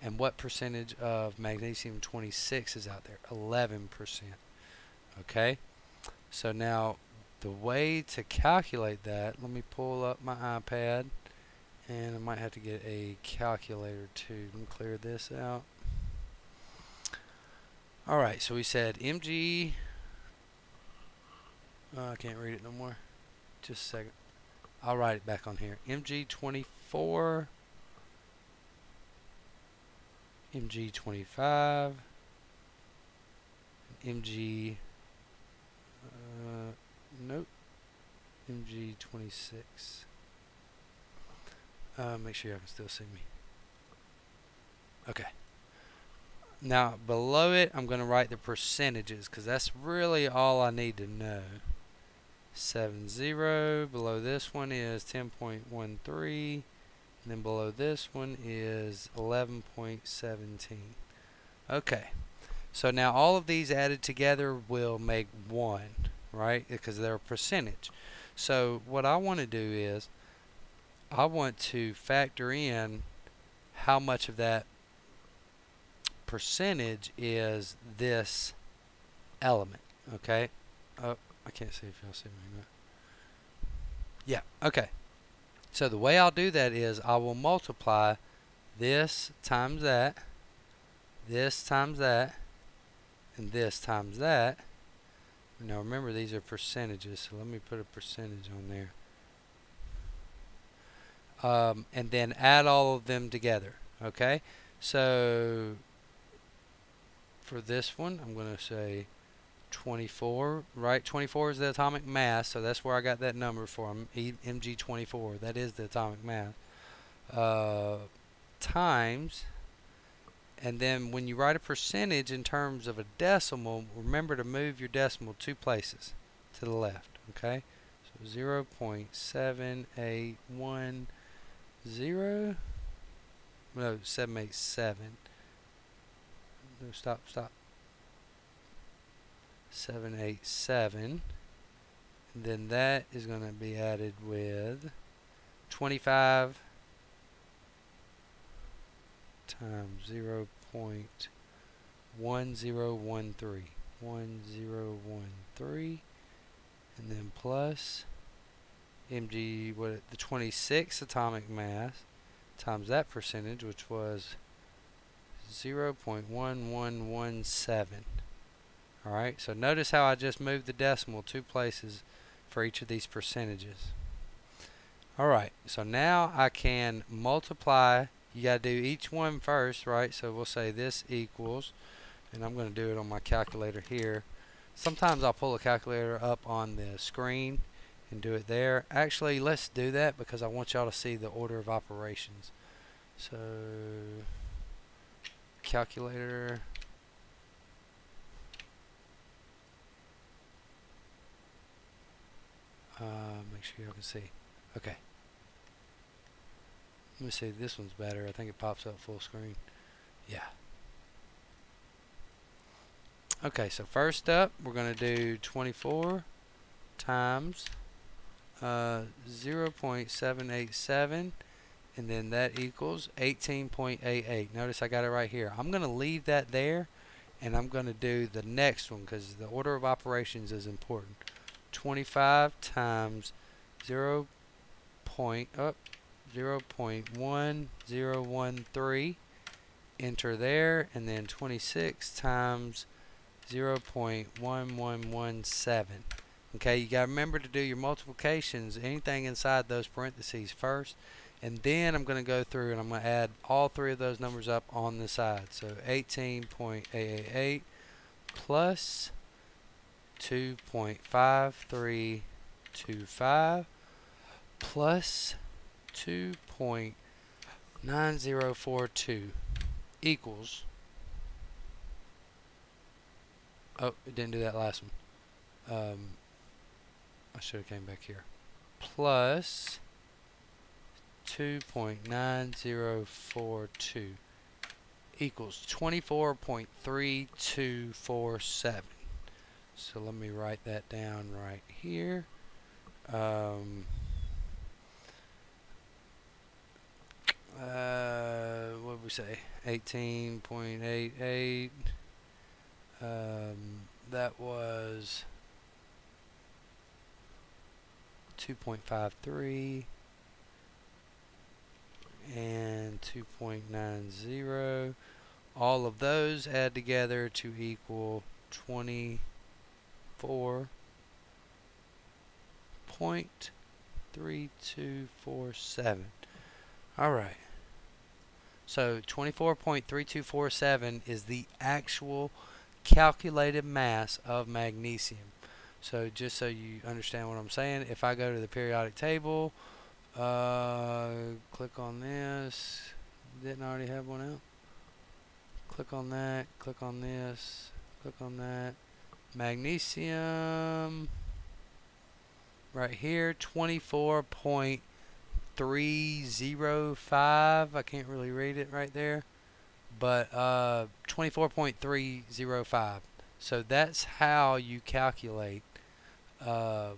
And what percentage of magnesium 26 is out there? 11%. Okay? So now the way to calculate that, let me pull up my iPad and I might have to get a calculator too. Let me clear this out. Alright, so we said MG. Oh, uh, I can't read it no more. Just a second. I'll write it back on here. MG24. MG25. MG. Nope. MG26. Uh, make sure y'all can still see me. Okay. Now below it I'm going to write the percentages because that's really all I need to know. 7 below this one is 10.13 and then below this one is 11.17 okay so now all of these added together will make 1 right because they're a percentage so what I want to do is I want to factor in how much of that percentage is this element. Okay. Oh, I can't see if y'all see me. Yeah. Okay. So the way I'll do that is I will multiply this times that, this times that, and this times that. Now remember these are percentages, so let me put a percentage on there. Um, and then add all of them together. Okay, so for this one, I'm going to say 24, right? 24 is the atomic mass, so that's where I got that number from, Mg24. That is the atomic mass. Uh, times, and then when you write a percentage in terms of a decimal, remember to move your decimal two places to the left, okay? So 0 0.781, no, 787 no, stop, stop. 787. And then that is going to be added with 25 times 0 0.1013. 1013. And then plus mg, what the 26 atomic mass times that percentage, which was 0.1117. Alright, so notice how I just moved the decimal two places for each of these percentages. Alright, so now I can multiply. You got to do each one first, right? So we'll say this equals, and I'm going to do it on my calculator here. Sometimes I'll pull a calculator up on the screen and do it there. Actually, let's do that because I want y'all to see the order of operations. So calculator. Uh, make sure you all can see. Okay. Let me see. This one's better. I think it pops up full screen. Yeah. Okay, so first up, we're going to do 24 times uh, 0.787 and then that equals 18.88 notice I got it right here I'm gonna leave that there and I'm gonna do the next one because the order of operations is important 25 times 0 point up 0 0.1013 enter there and then 26 times 0 0.1117 okay you got to remember to do your multiplications anything inside those parentheses first and then I'm to go through and I'm to add all three of those numbers up on the side. So 18.888 plus 2.5325 plus 2.9042 equals oh it didn't do that last one. Um, I should have came back here. Plus 2.9042 equals 24.3247 so let me write that down right here. Um, uh, what we say? 18.88 um, that was 2.53 and 2.90 all of those add together to equal 24.3247 all right so 24.3247 is the actual calculated mass of magnesium. So just so you understand what I'm saying, if I go to the periodic table, uh, click on this, didn't I already have one out? Click on that, click on this, click on that. Magnesium, right here, 24.3247. 305 I can't really read it right there but uh, 24.305 so that's how you calculate uh,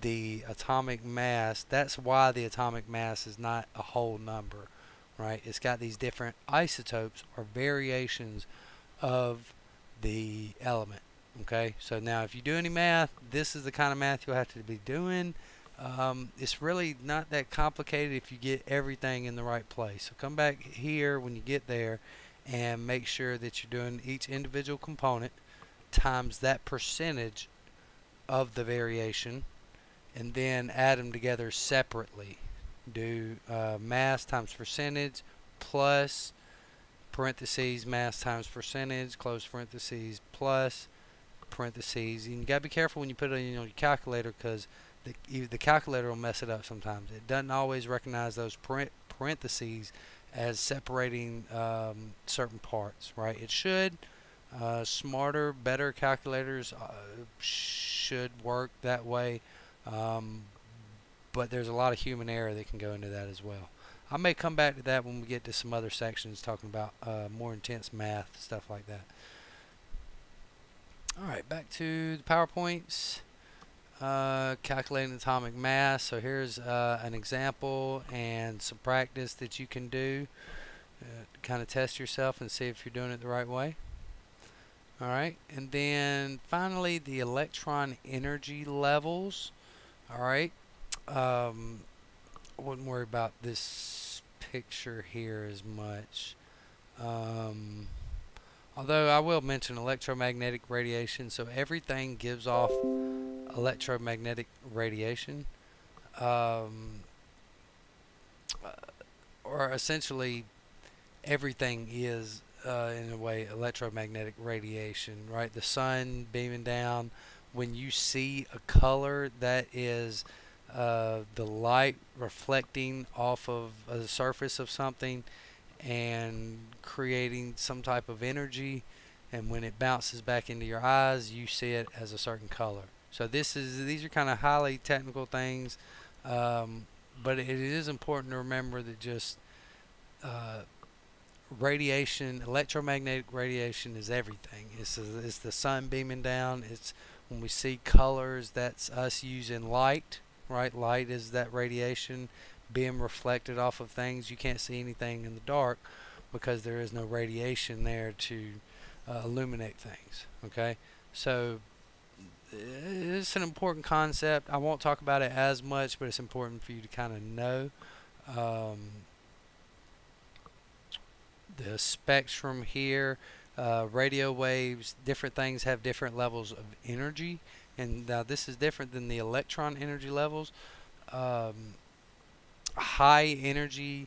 the atomic mass. That's why the atomic mass is not a whole number right? It's got these different isotopes or variations of the element okay? So now if you do any math this is the kind of math you'll have to be doing um, it's really not that complicated if you get everything in the right place. So come back here when you get there and make sure that you're doing each individual component times that percentage of the variation and then add them together separately. Do uh, mass times percentage plus parentheses mass times percentage close parentheses plus parentheses. And you got to be careful when you put it in your calculator because the, the calculator will mess it up sometimes. It doesn't always recognize those parentheses as separating um, certain parts, right? It should. Uh, smarter, better calculators uh, should work that way, um, but there's a lot of human error that can go into that as well. I may come back to that when we get to some other sections talking about uh, more intense math, stuff like that. Alright, back to the PowerPoints uh, calculating atomic mass. So here's uh, an example and some practice that you can do uh, to kind of test yourself and see if you're doing it the right way. Alright, and then finally the electron energy levels. Alright, um, I wouldn't worry about this picture here as much. Um, although I will mention electromagnetic radiation, so everything gives off electromagnetic radiation, um, uh, or essentially everything is uh, in a way electromagnetic radiation, right? The sun beaming down. When you see a color, that is uh, the light reflecting off of the surface of something and creating some type of energy. And when it bounces back into your eyes, you see it as a certain color. So this is these are kind of highly technical things, um, but it is important to remember that just uh, radiation, electromagnetic radiation is everything. It's, it's the sun beaming down. It's when we see colors, that's us using light, right? Light is that radiation being reflected off of things. You can't see anything in the dark because there is no radiation there to uh, illuminate things, okay? So it's an important concept. I won't talk about it as much, but it's important for you to kind of know. Um, the spectrum here, uh, radio waves, different things have different levels of energy. And now this is different than the electron energy levels. Um, high energy,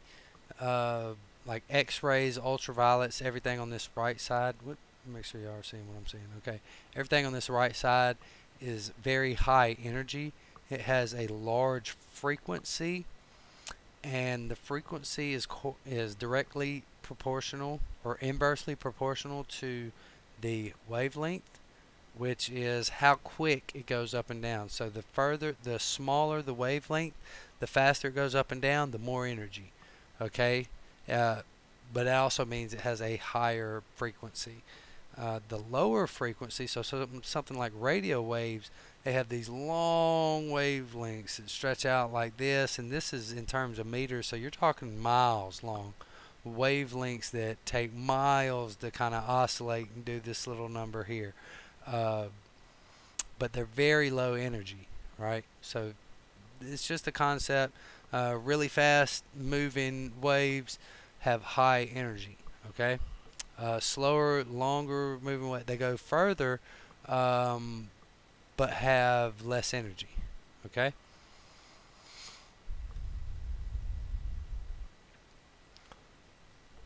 uh, like X-rays, ultraviolets, everything on this right side. What, make sure you are seeing what I'm saying. Okay, everything on this right side is very high energy. It has a large frequency, and the frequency is is directly proportional or inversely proportional to the wavelength, which is how quick it goes up and down. So the further, the smaller the wavelength, the faster it goes up and down, the more energy. Okay, uh, but it also means it has a higher frequency. Uh, the lower frequency, so, so something like radio waves, they have these long wavelengths that stretch out like this, and this is in terms of meters, so you're talking miles long wavelengths that take miles to kind of oscillate and do this little number here. Uh, but they're very low energy, right? So it's just a concept. Uh, really fast moving waves have high energy, okay? Uh, slower, longer moving waves, they go further, um, but have less energy, okay?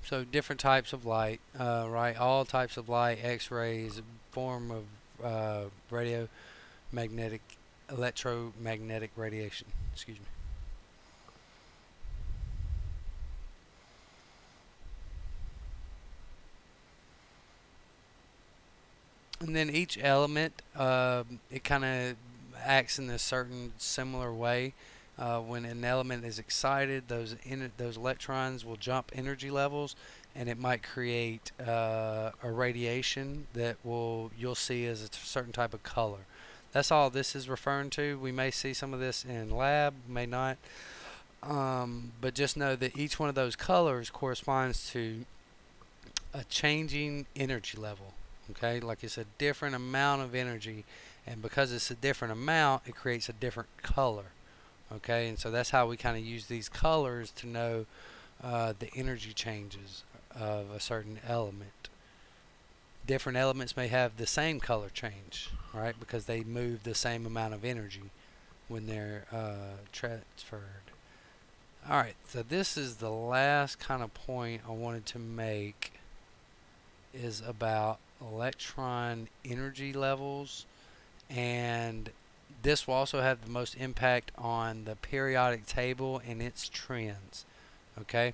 so different types of light, uh, right? All types of light, X-rays, form of uh, radio, magnetic, electromagnetic radiation. Excuse me. And then each element, uh, it kind of acts in a certain similar way. Uh, when an element is excited, those in those electrons will jump energy levels, and it might create uh, a radiation that will you'll see as a certain type of color. That's all this is referring to. We may see some of this in lab, may not. Um, but just know that each one of those colors corresponds to a changing energy level. Okay, like it's a different amount of energy, and because it's a different amount, it creates a different color okay? And so that's how we kind of use these colors to know uh, the energy changes of a certain element. Different elements may have the same color change right? Because they move the same amount of energy when they're uh, transferred. Alright so this is the last kind of point I wanted to make is about electron energy levels and this will also have the most impact on the periodic table and its trends. Okay,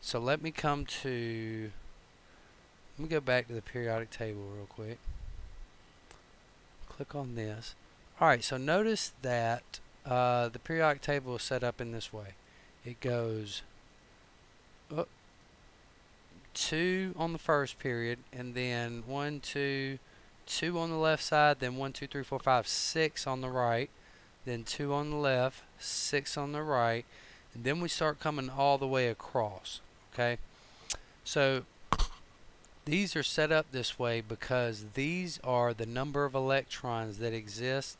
so let me come to, let me go back to the periodic table real quick. Click on this. Alright, so notice that uh, the periodic table is set up in this way. It goes up, 2 on the first period, and then one, two, two on the left side, then one, two, three, four, five, six on the right, then two on the left, six on the right, and then we start coming all the way across. Okay, so these are set up this way because these are the number of electrons that exist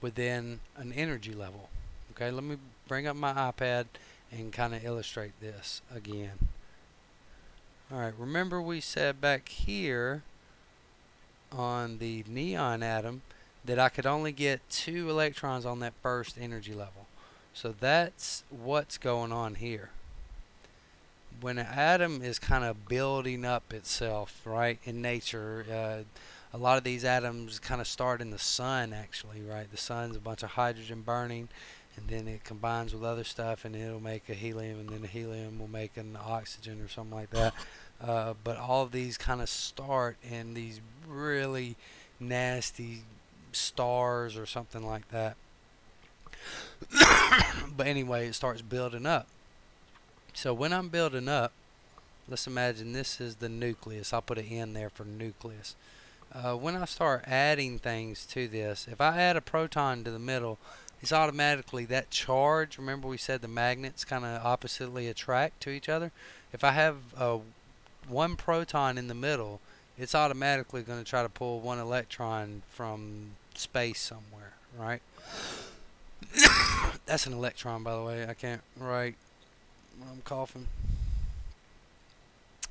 within an energy level. Okay, let me bring up my iPad and kind of illustrate this again. Alright, remember we said back here on the neon atom that I could only get two electrons on that first energy level. So that's what's going on here. When an atom is kind of building up itself, right, in nature, uh, a lot of these atoms kind of start in the sun, actually, right? The sun's a bunch of hydrogen burning, and then it combines with other stuff, and it'll make a helium, and then the helium will make an oxygen or something like that. Uh, but all of these kind of start in these really nasty stars or something like that. but anyway, it starts building up. So when I'm building up, let's imagine this is the nucleus. I'll put an N there for nucleus. Uh, when I start adding things to this, if I add a proton to the middle, it's automatically that charge. Remember we said the magnets kind of oppositely attract to each other. If I have a one proton in the middle, it's automatically going to try to pull one electron from space somewhere, right? That's an electron, by the way. I can't write I'm coughing.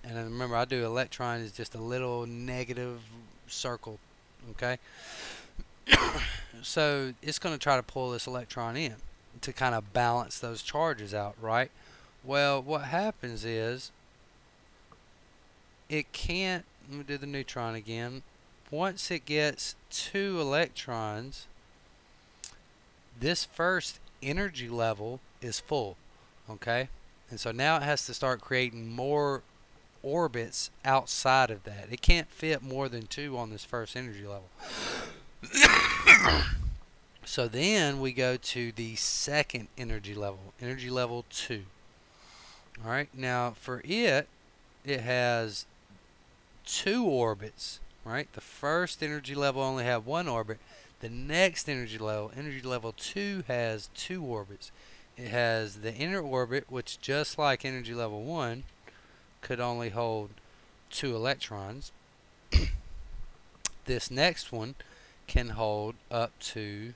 And remember, I do electron is just a little negative circle, okay? so it's going to try to pull this electron in to kind of balance those charges out, right? Well, what happens is it can't, let me do the neutron again. Once it gets two electrons, this first energy level is full, okay? And so now it has to start creating more orbits outside of that. It can't fit more than two on this first energy level. so then we go to the second energy level, energy level 2. Alright, now for it, it has two orbits, right? The first energy level only have one orbit. The next energy level, energy level 2, has two orbits. It has the inner orbit, which just like energy level 1, could only hold two electrons. this next one can hold up to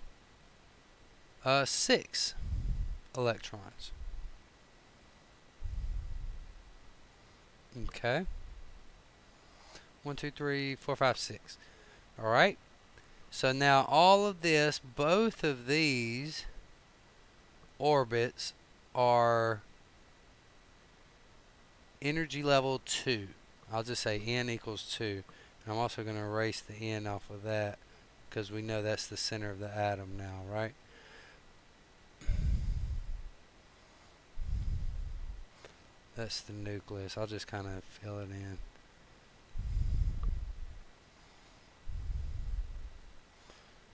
uh, six electrons. Okay. One, two, three, four, five, six. Alright. So now all of this, both of these orbits are energy level 2. I'll just say n equals 2. I'm also going to erase the n off of that because we know that's the center of the atom now, right? That's the nucleus. I'll just kind of fill it in.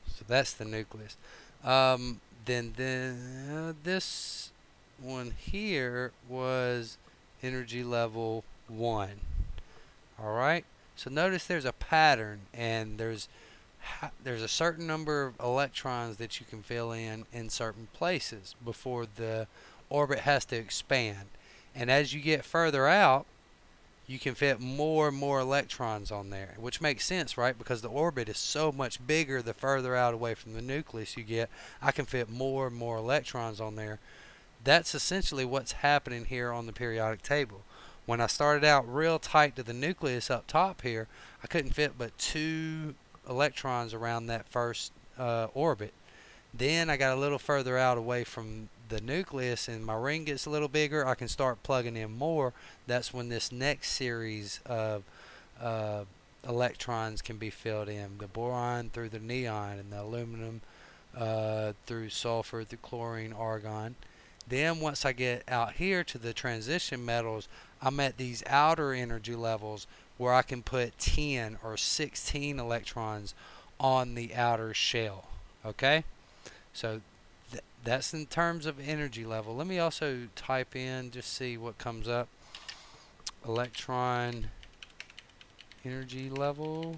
So that's the nucleus. Um, then then uh, this one here was energy level 1 alright so notice there's a pattern and there's there's a certain number of electrons that you can fill in in certain places before the orbit has to expand and as you get further out you can fit more and more electrons on there, which makes sense, right? Because the orbit is so much bigger the further out away from the nucleus you get. I can fit more and more electrons on there. That's essentially what's happening here on the periodic table. When I started out real tight to the nucleus up top here, I couldn't fit but two electrons around that first uh, orbit. Then I got a little further out away from the nucleus and my ring gets a little bigger, I can start plugging in more. That's when this next series of uh, electrons can be filled in. The boron through the neon and the aluminum uh, through sulfur, through chlorine, argon. Then once I get out here to the transition metals, I'm at these outer energy levels where I can put 10 or 16 electrons on the outer shell. Okay? So that's in terms of energy level. Let me also type in, just see what comes up. Electron energy level.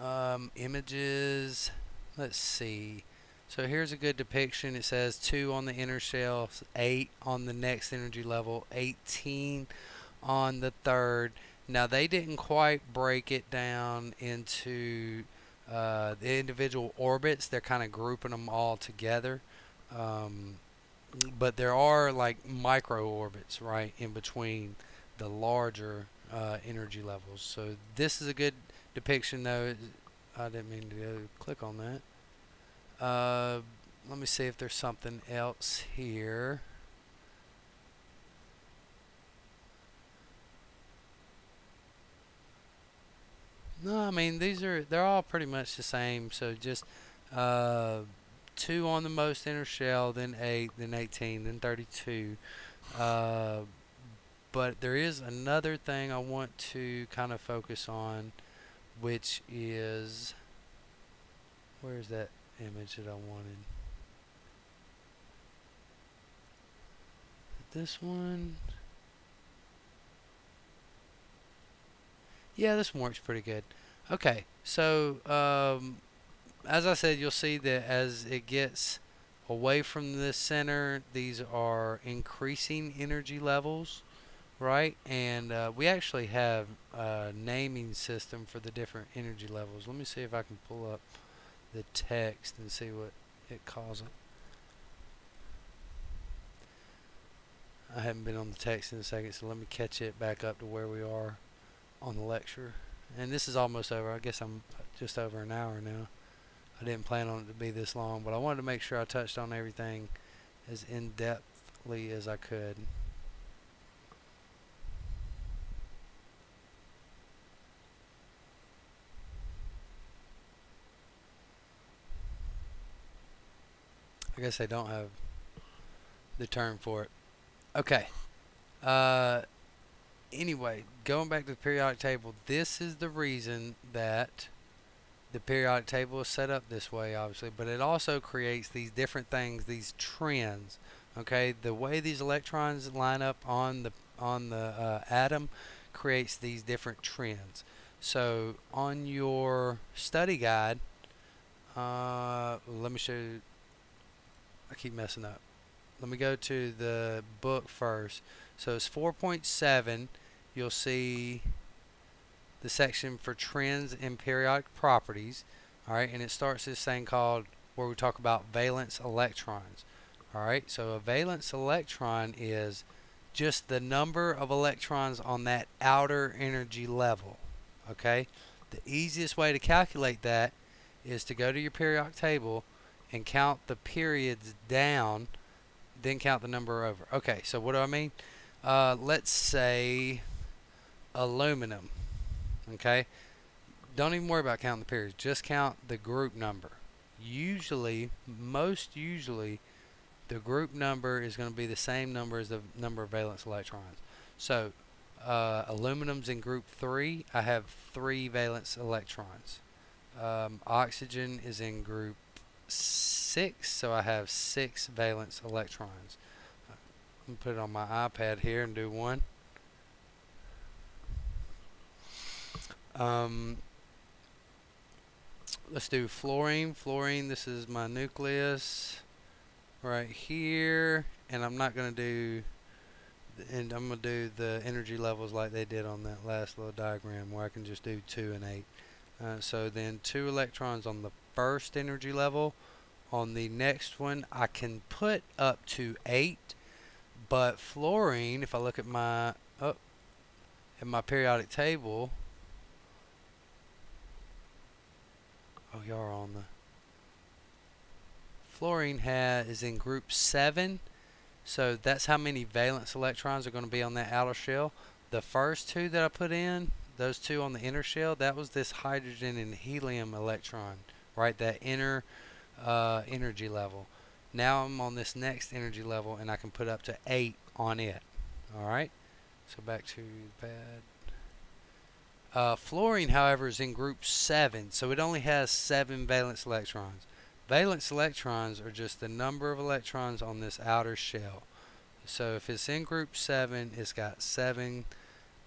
Um, images. Let's see. So here's a good depiction. It says 2 on the inner shell, 8 on the next energy level, 18 on the third. Now they didn't quite break it down into uh, the individual orbits, they're kind of grouping them all together. Um, but there are like micro orbits, right, in between the larger uh, energy levels. So this is a good depiction, though. I didn't mean to click on that. Uh, let me see if there's something else here. No, I mean these are they're all pretty much the same. So just uh, two on the most inner shell, then eight, then 18, then 32. Uh, but there is another thing I want to kind of focus on, which is where's that image that I wanted? This one. Yeah, this one works pretty good. Okay, so um, as I said, you'll see that as it gets away from the center, these are increasing energy levels, right? And uh, we actually have a naming system for the different energy levels. Let me see if I can pull up the text and see what it calls it. I haven't been on the text in a second, so let me catch it back up to where we are on the lecture. And this is almost over. I guess I'm just over an hour now. I didn't plan on it to be this long, but I wanted to make sure I touched on everything as in-depthly as I could. I guess they don't have the term for it. Okay. Uh, anyway, going back to the periodic table, this is the reason that the periodic table is set up this way, obviously, but it also creates these different things, these trends. Okay, the way these electrons line up on the on the uh, atom creates these different trends. So on your study guide, uh, let me show you. I keep messing up. Let me go to the book first. So it's 4.7. You'll see the section for trends in periodic properties. Alright, and it starts this thing called where we talk about valence electrons. Alright, so a valence electron is just the number of electrons on that outer energy level. Okay, the easiest way to calculate that is to go to your periodic table and count the periods down, then count the number over. Okay, so what do I mean? Uh, let's say aluminum. Okay? Don't even worry about counting the periods. Just count the group number. Usually, most usually, the group number is going to be the same number as the number of valence electrons. So, uh, aluminum's in group 3. I have 3 valence electrons. Um, oxygen is in group 6, so I have 6 valence electrons. I'm put it on my iPad here and do one. Um, let's do fluorine. Fluorine, this is my nucleus right here. And I'm not going to do, and I'm going to do the energy levels like they did on that last little diagram where I can just do 2 and 8. Uh, so then 2 electrons on the first energy level. On the next one, I can put up to 8. But fluorine, if I look at my, oh, in my periodic table, Oh, y'all are on the. Fluorine has is in group seven, so that's how many valence electrons are going to be on that outer shell. The first two that I put in, those two on the inner shell, that was this hydrogen and helium electron, right? That inner uh, energy level. Now I'm on this next energy level, and I can put up to eight on it. All right. So back to bad. Uh, fluorine, however, is in group 7, so it only has 7 valence electrons. Valence electrons are just the number of electrons on this outer shell. So if it's in group 7, it's got 7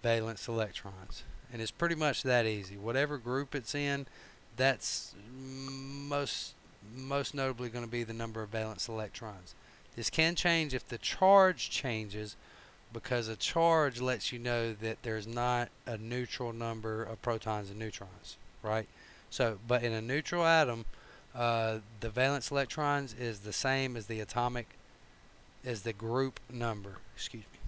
valence electrons. And it's pretty much that easy. Whatever group it's in, that's most most notably going to be the number of valence electrons. This can change if the charge changes, because a charge lets you know that there's not a neutral number of protons and neutrons, right? So, but in a neutral atom, uh, the valence electrons is the same as the atomic, as the group number, excuse me.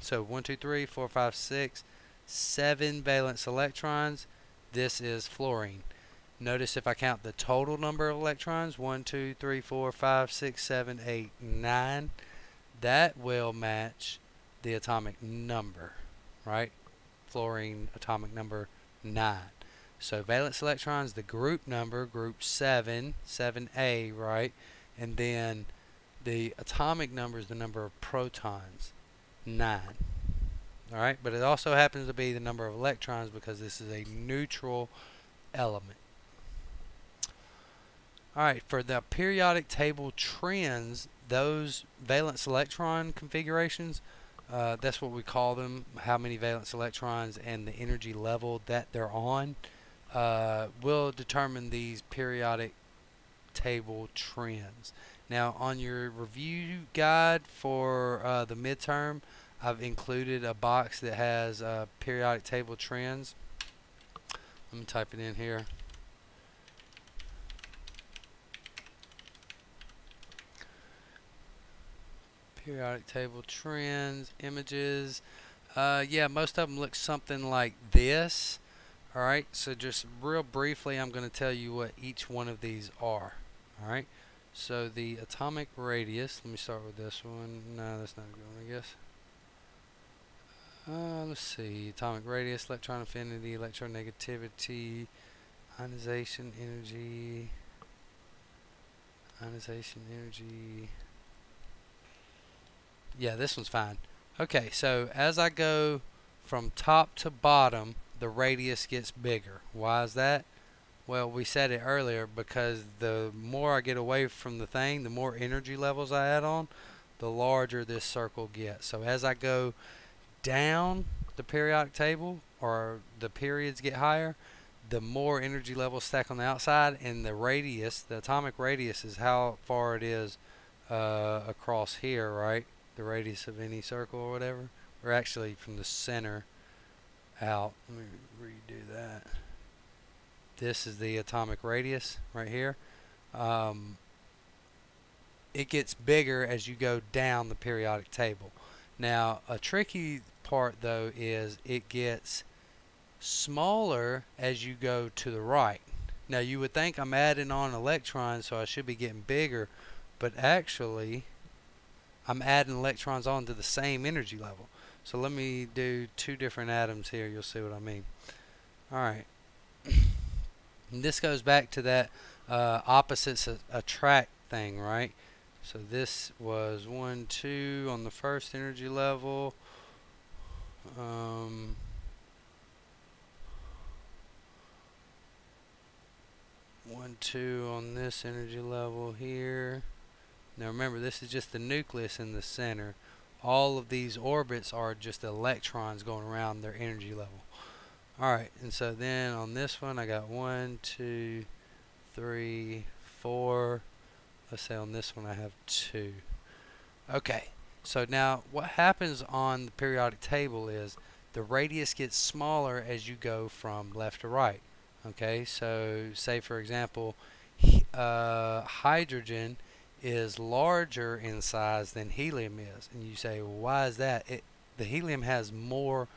So 1, 2, 3, 4, 5, 6, 7 valence electrons. This is fluorine. Notice if I count the total number of electrons, 1, 2, 3, 4, 5, 6, 7, 8, 9, that will match the atomic number, right? Fluorine atomic number 9. So valence electrons, the group number, group 7, 7A, right? And then the atomic number is the number of protons, 9. Alright, but it also happens to be the number of electrons because this is a neutral element. Alright, for the periodic table trends, those valence electron configurations uh, that's what we call them, how many valence electrons and the energy level that they're on uh, will determine these periodic table trends. Now on your review guide for uh, the midterm, I've included a box that has uh, periodic table trends. Let me type it in here. Periodic table trends, images. Uh, yeah, most of them look something like this. Alright, so just real briefly, I'm going to tell you what each one of these are. Alright, so the atomic radius, let me start with this one. No, that's not a good one, I guess. Uh, let's see, atomic radius, electron affinity, electronegativity, ionization energy, ionization energy. Yeah, this one's fine. Okay, so as I go from top to bottom, the radius gets bigger. Why is that? Well, we said it earlier because the more I get away from the thing, the more energy levels I add on, the larger this circle gets. So as I go down the periodic table or the periods get higher, the more energy levels stack on the outside and the radius, the atomic radius is how far it is uh, across here, right? The radius of any circle or whatever. Or actually from the center out. Let me redo that. This is the atomic radius right here. Um, it gets bigger as you go down the periodic table. Now, a tricky part though is it gets smaller as you go to the right. Now you would think I'm adding on electrons so I should be getting bigger but actually I'm adding electrons on to the same energy level. So let me do two different atoms here. You'll see what I mean. Alright this goes back to that uh, opposites attract thing right? So this was 1 2 on the first energy level. Um, one two on this energy level here now remember this is just the nucleus in the center. All of these orbits are just electrons going around their energy level. Alright and so then on this one I got one two three four. Let's say on this one I have two. Okay so now what happens on the periodic table is the radius gets smaller as you go from left to right. Okay, so say for example, uh, hydrogen is larger in size than helium is. And you say, well, why is that? It, the helium has more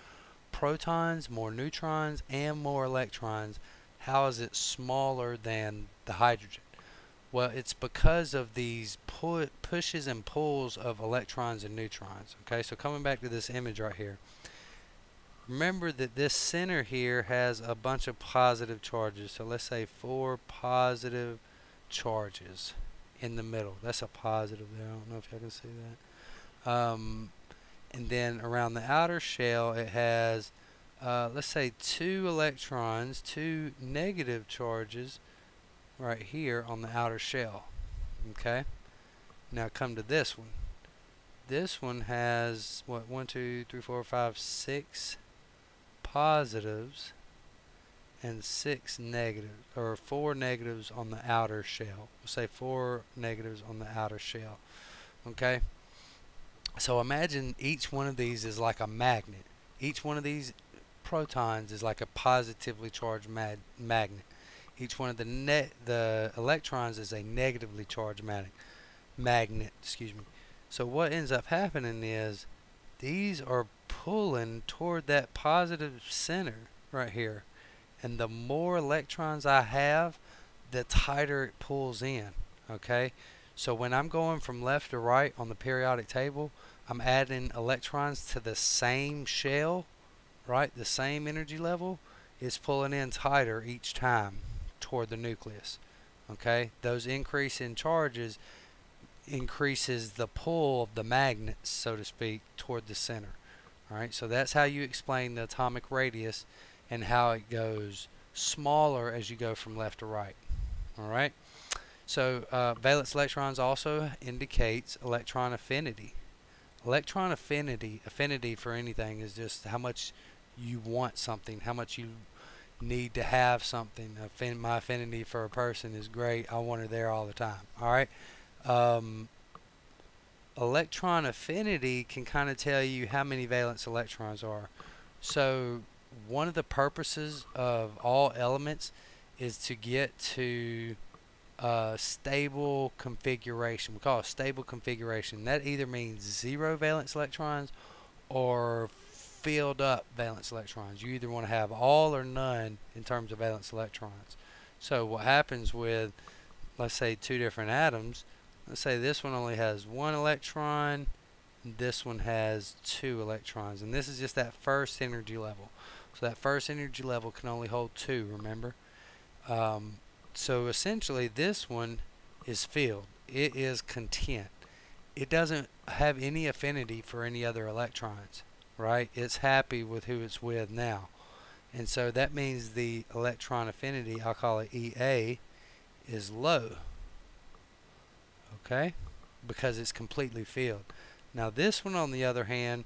protons, more neutrons, and more electrons. How is it smaller than the hydrogen? Well, it's because of these pu pushes and pulls of electrons and neutrons. Okay, so coming back to this image right here. Remember that this center here has a bunch of positive charges. So let's say four positive charges in the middle. That's a positive there. I don't know if y'all can see that. Um, and then around the outer shell it has, uh, let's say, two electrons, two negative charges, right here on the outer shell. Okay? Now come to this one. This one has, what, one, two, three, four, five, six positives and six negatives, or four negatives on the outer shell. We'll say four negatives on the outer shell. Okay? So imagine each one of these is like a magnet. Each one of these protons is like a positively charged mag magnet. Each one of the net the electrons is a negatively charged magnet. Magnet, excuse me. So what ends up happening is these are pulling toward that positive center right here. And the more electrons I have, the tighter it pulls in. Okay? So when I'm going from left to right on the periodic table, I'm adding electrons to the same shell, right? The same energy level. is pulling in tighter each time toward the nucleus. Okay, those increase in charges increases the pull of the magnets, so to speak, toward the center. Alright, so that's how you explain the atomic radius and how it goes smaller as you go from left to right. Alright, so uh, valence electrons also indicates electron affinity. Electron affinity, affinity for anything is just how much you want something, how much you need to have something. My affinity for a person is great. I want her there all the time. All right. Um, electron affinity can kind of tell you how many valence electrons are. So one of the purposes of all elements is to get to a stable configuration. We call it stable configuration. That either means zero valence electrons or filled up valence electrons. You either want to have all or none in terms of valence electrons. So what happens with, let's say, two different atoms, let's say this one only has one electron, this one has two electrons, and this is just that first energy level. So that first energy level can only hold two, remember? Um, so essentially this one is filled. It is content. It doesn't have any affinity for any other electrons, right? It's happy with who it's with now. And so that means the electron affinity, I'll call it EA, is low. Okay? Because it's completely filled. Now this one on the other hand,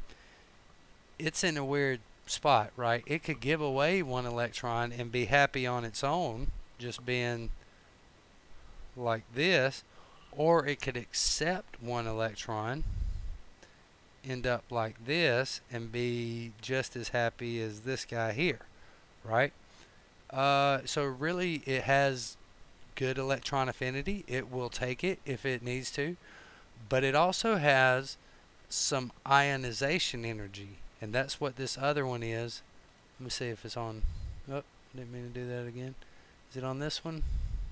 it's in a weird spot, right? It could give away one electron and be happy on its own, just being like this, or it could accept one electron, end up like this, and be just as happy as this guy here, right? Uh, so really it has good electron affinity. It will take it if it needs to, but it also has some ionization energy and that's what this other one is. Let me see if it's on. Oh didn't mean to do that again. Is it on this one?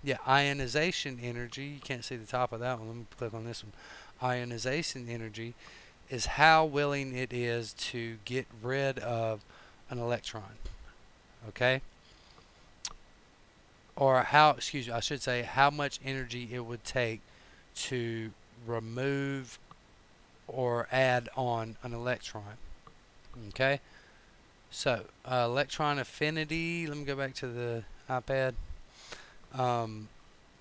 Yeah ionization energy. You can't see the top of that one. Let me click on this one. Ionization energy is how willing it is to get rid of an electron okay? Or how excuse me I should say how much energy it would take to remove or add on an electron. Okay, so uh, electron affinity, let me go back to the iPad. Um,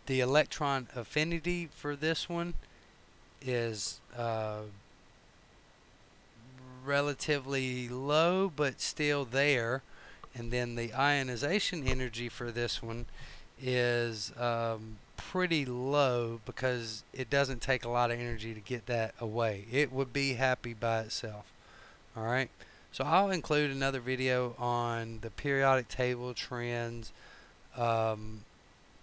the electron affinity for this one is uh, relatively low but still there and then the ionization energy for this one is um, pretty low because it doesn't take a lot of energy to get that away. It would be happy by itself. Alright, so I'll include another video on the periodic table trends. Um,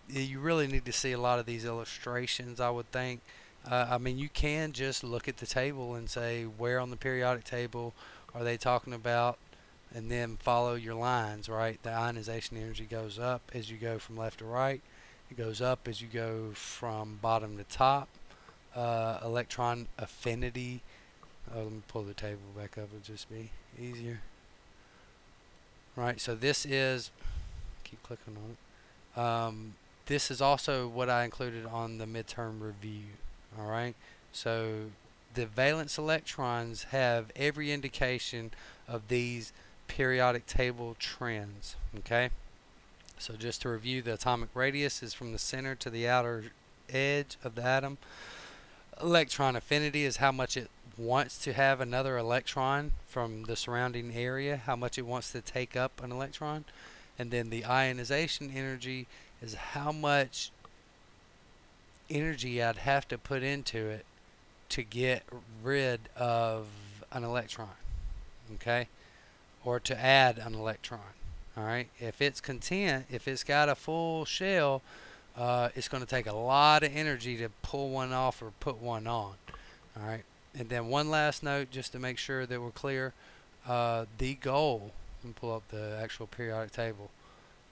you really need to see a lot of these illustrations, I would think. Uh, I mean, you can just look at the table and say, where on the periodic table are they talking about and then follow your lines, right? The ionization energy goes up as you go from left to right. It goes up as you go from bottom to top. Uh, electron affinity. Oh, let me pull the table back up. It'll just be easier. Right, so this is, keep clicking on it. Um, this is also what I included on the midterm review. Alright, so the valence electrons have every indication of these periodic table trends. Okay, so just to review, the atomic radius is from the center to the outer edge of the atom. Electron affinity is how much it wants to have another electron from the surrounding area, how much it wants to take up an electron. And then the ionization energy is how much energy I'd have to put into it to get rid of an electron. Okay? or to add an electron. All right, if it's content, if it's got a full shell, uh, it's going to take a lot of energy to pull one off or put one on. All right, and then one last note just to make sure that we're clear. Uh, the goal, me pull up the actual periodic table.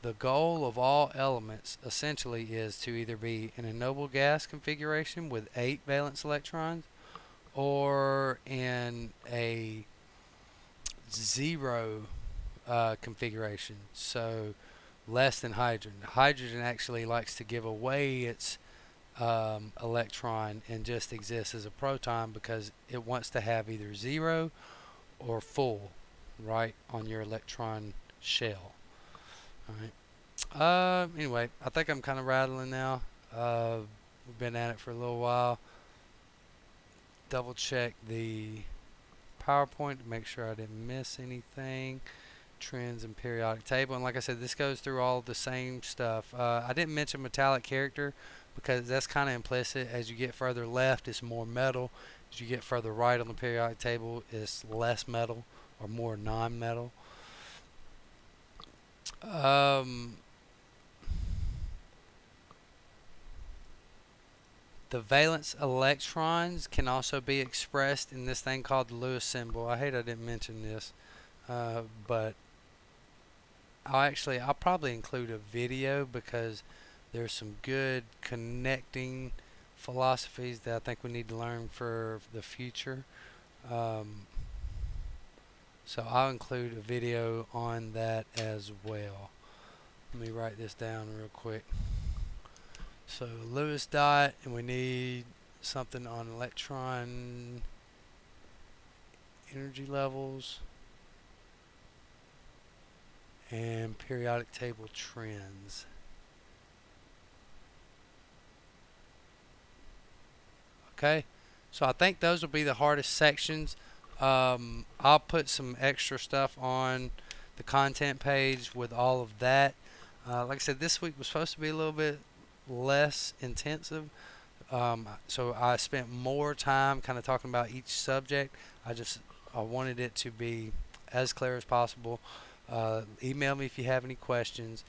The goal of all elements essentially is to either be in a noble gas configuration with eight valence electrons or in a zero uh, configuration, so less than hydrogen. Hydrogen actually likes to give away its um, electron and just exists as a proton because it wants to have either zero or full right on your electron shell. All right. Uh, anyway, I think I'm kind of rattling now. Uh, we've been at it for a little while. Double check the PowerPoint to make sure I didn't miss anything. Trends and periodic table. And like I said, this goes through all the same stuff. Uh, I didn't mention metallic character because that's kind of implicit. As you get further left, it's more metal. As you get further right on the periodic table, it's less metal or more non-metal. Um, the valence electrons can also be expressed in this thing called the Lewis symbol. I hate I didn't mention this, uh, but I'll actually I'll probably include a video because there's some good connecting philosophies that I think we need to learn for the future. Um, so I'll include a video on that as well. Let me write this down real quick. So Lewis dot, and we need something on electron energy levels and periodic table trends. Okay, so I think those will be the hardest sections. Um, I'll put some extra stuff on the content page with all of that. Uh, like I said, this week was supposed to be a little bit less intensive. Um, so I spent more time kind of talking about each subject. I just I wanted it to be as clear as possible. Uh, email me if you have any questions,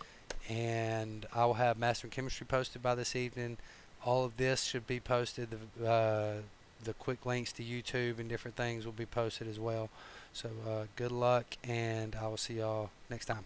and I will have Mastering Chemistry posted by this evening. All of this should be posted. The, uh, the quick links to YouTube and different things will be posted as well. So uh, good luck, and I will see y'all next time.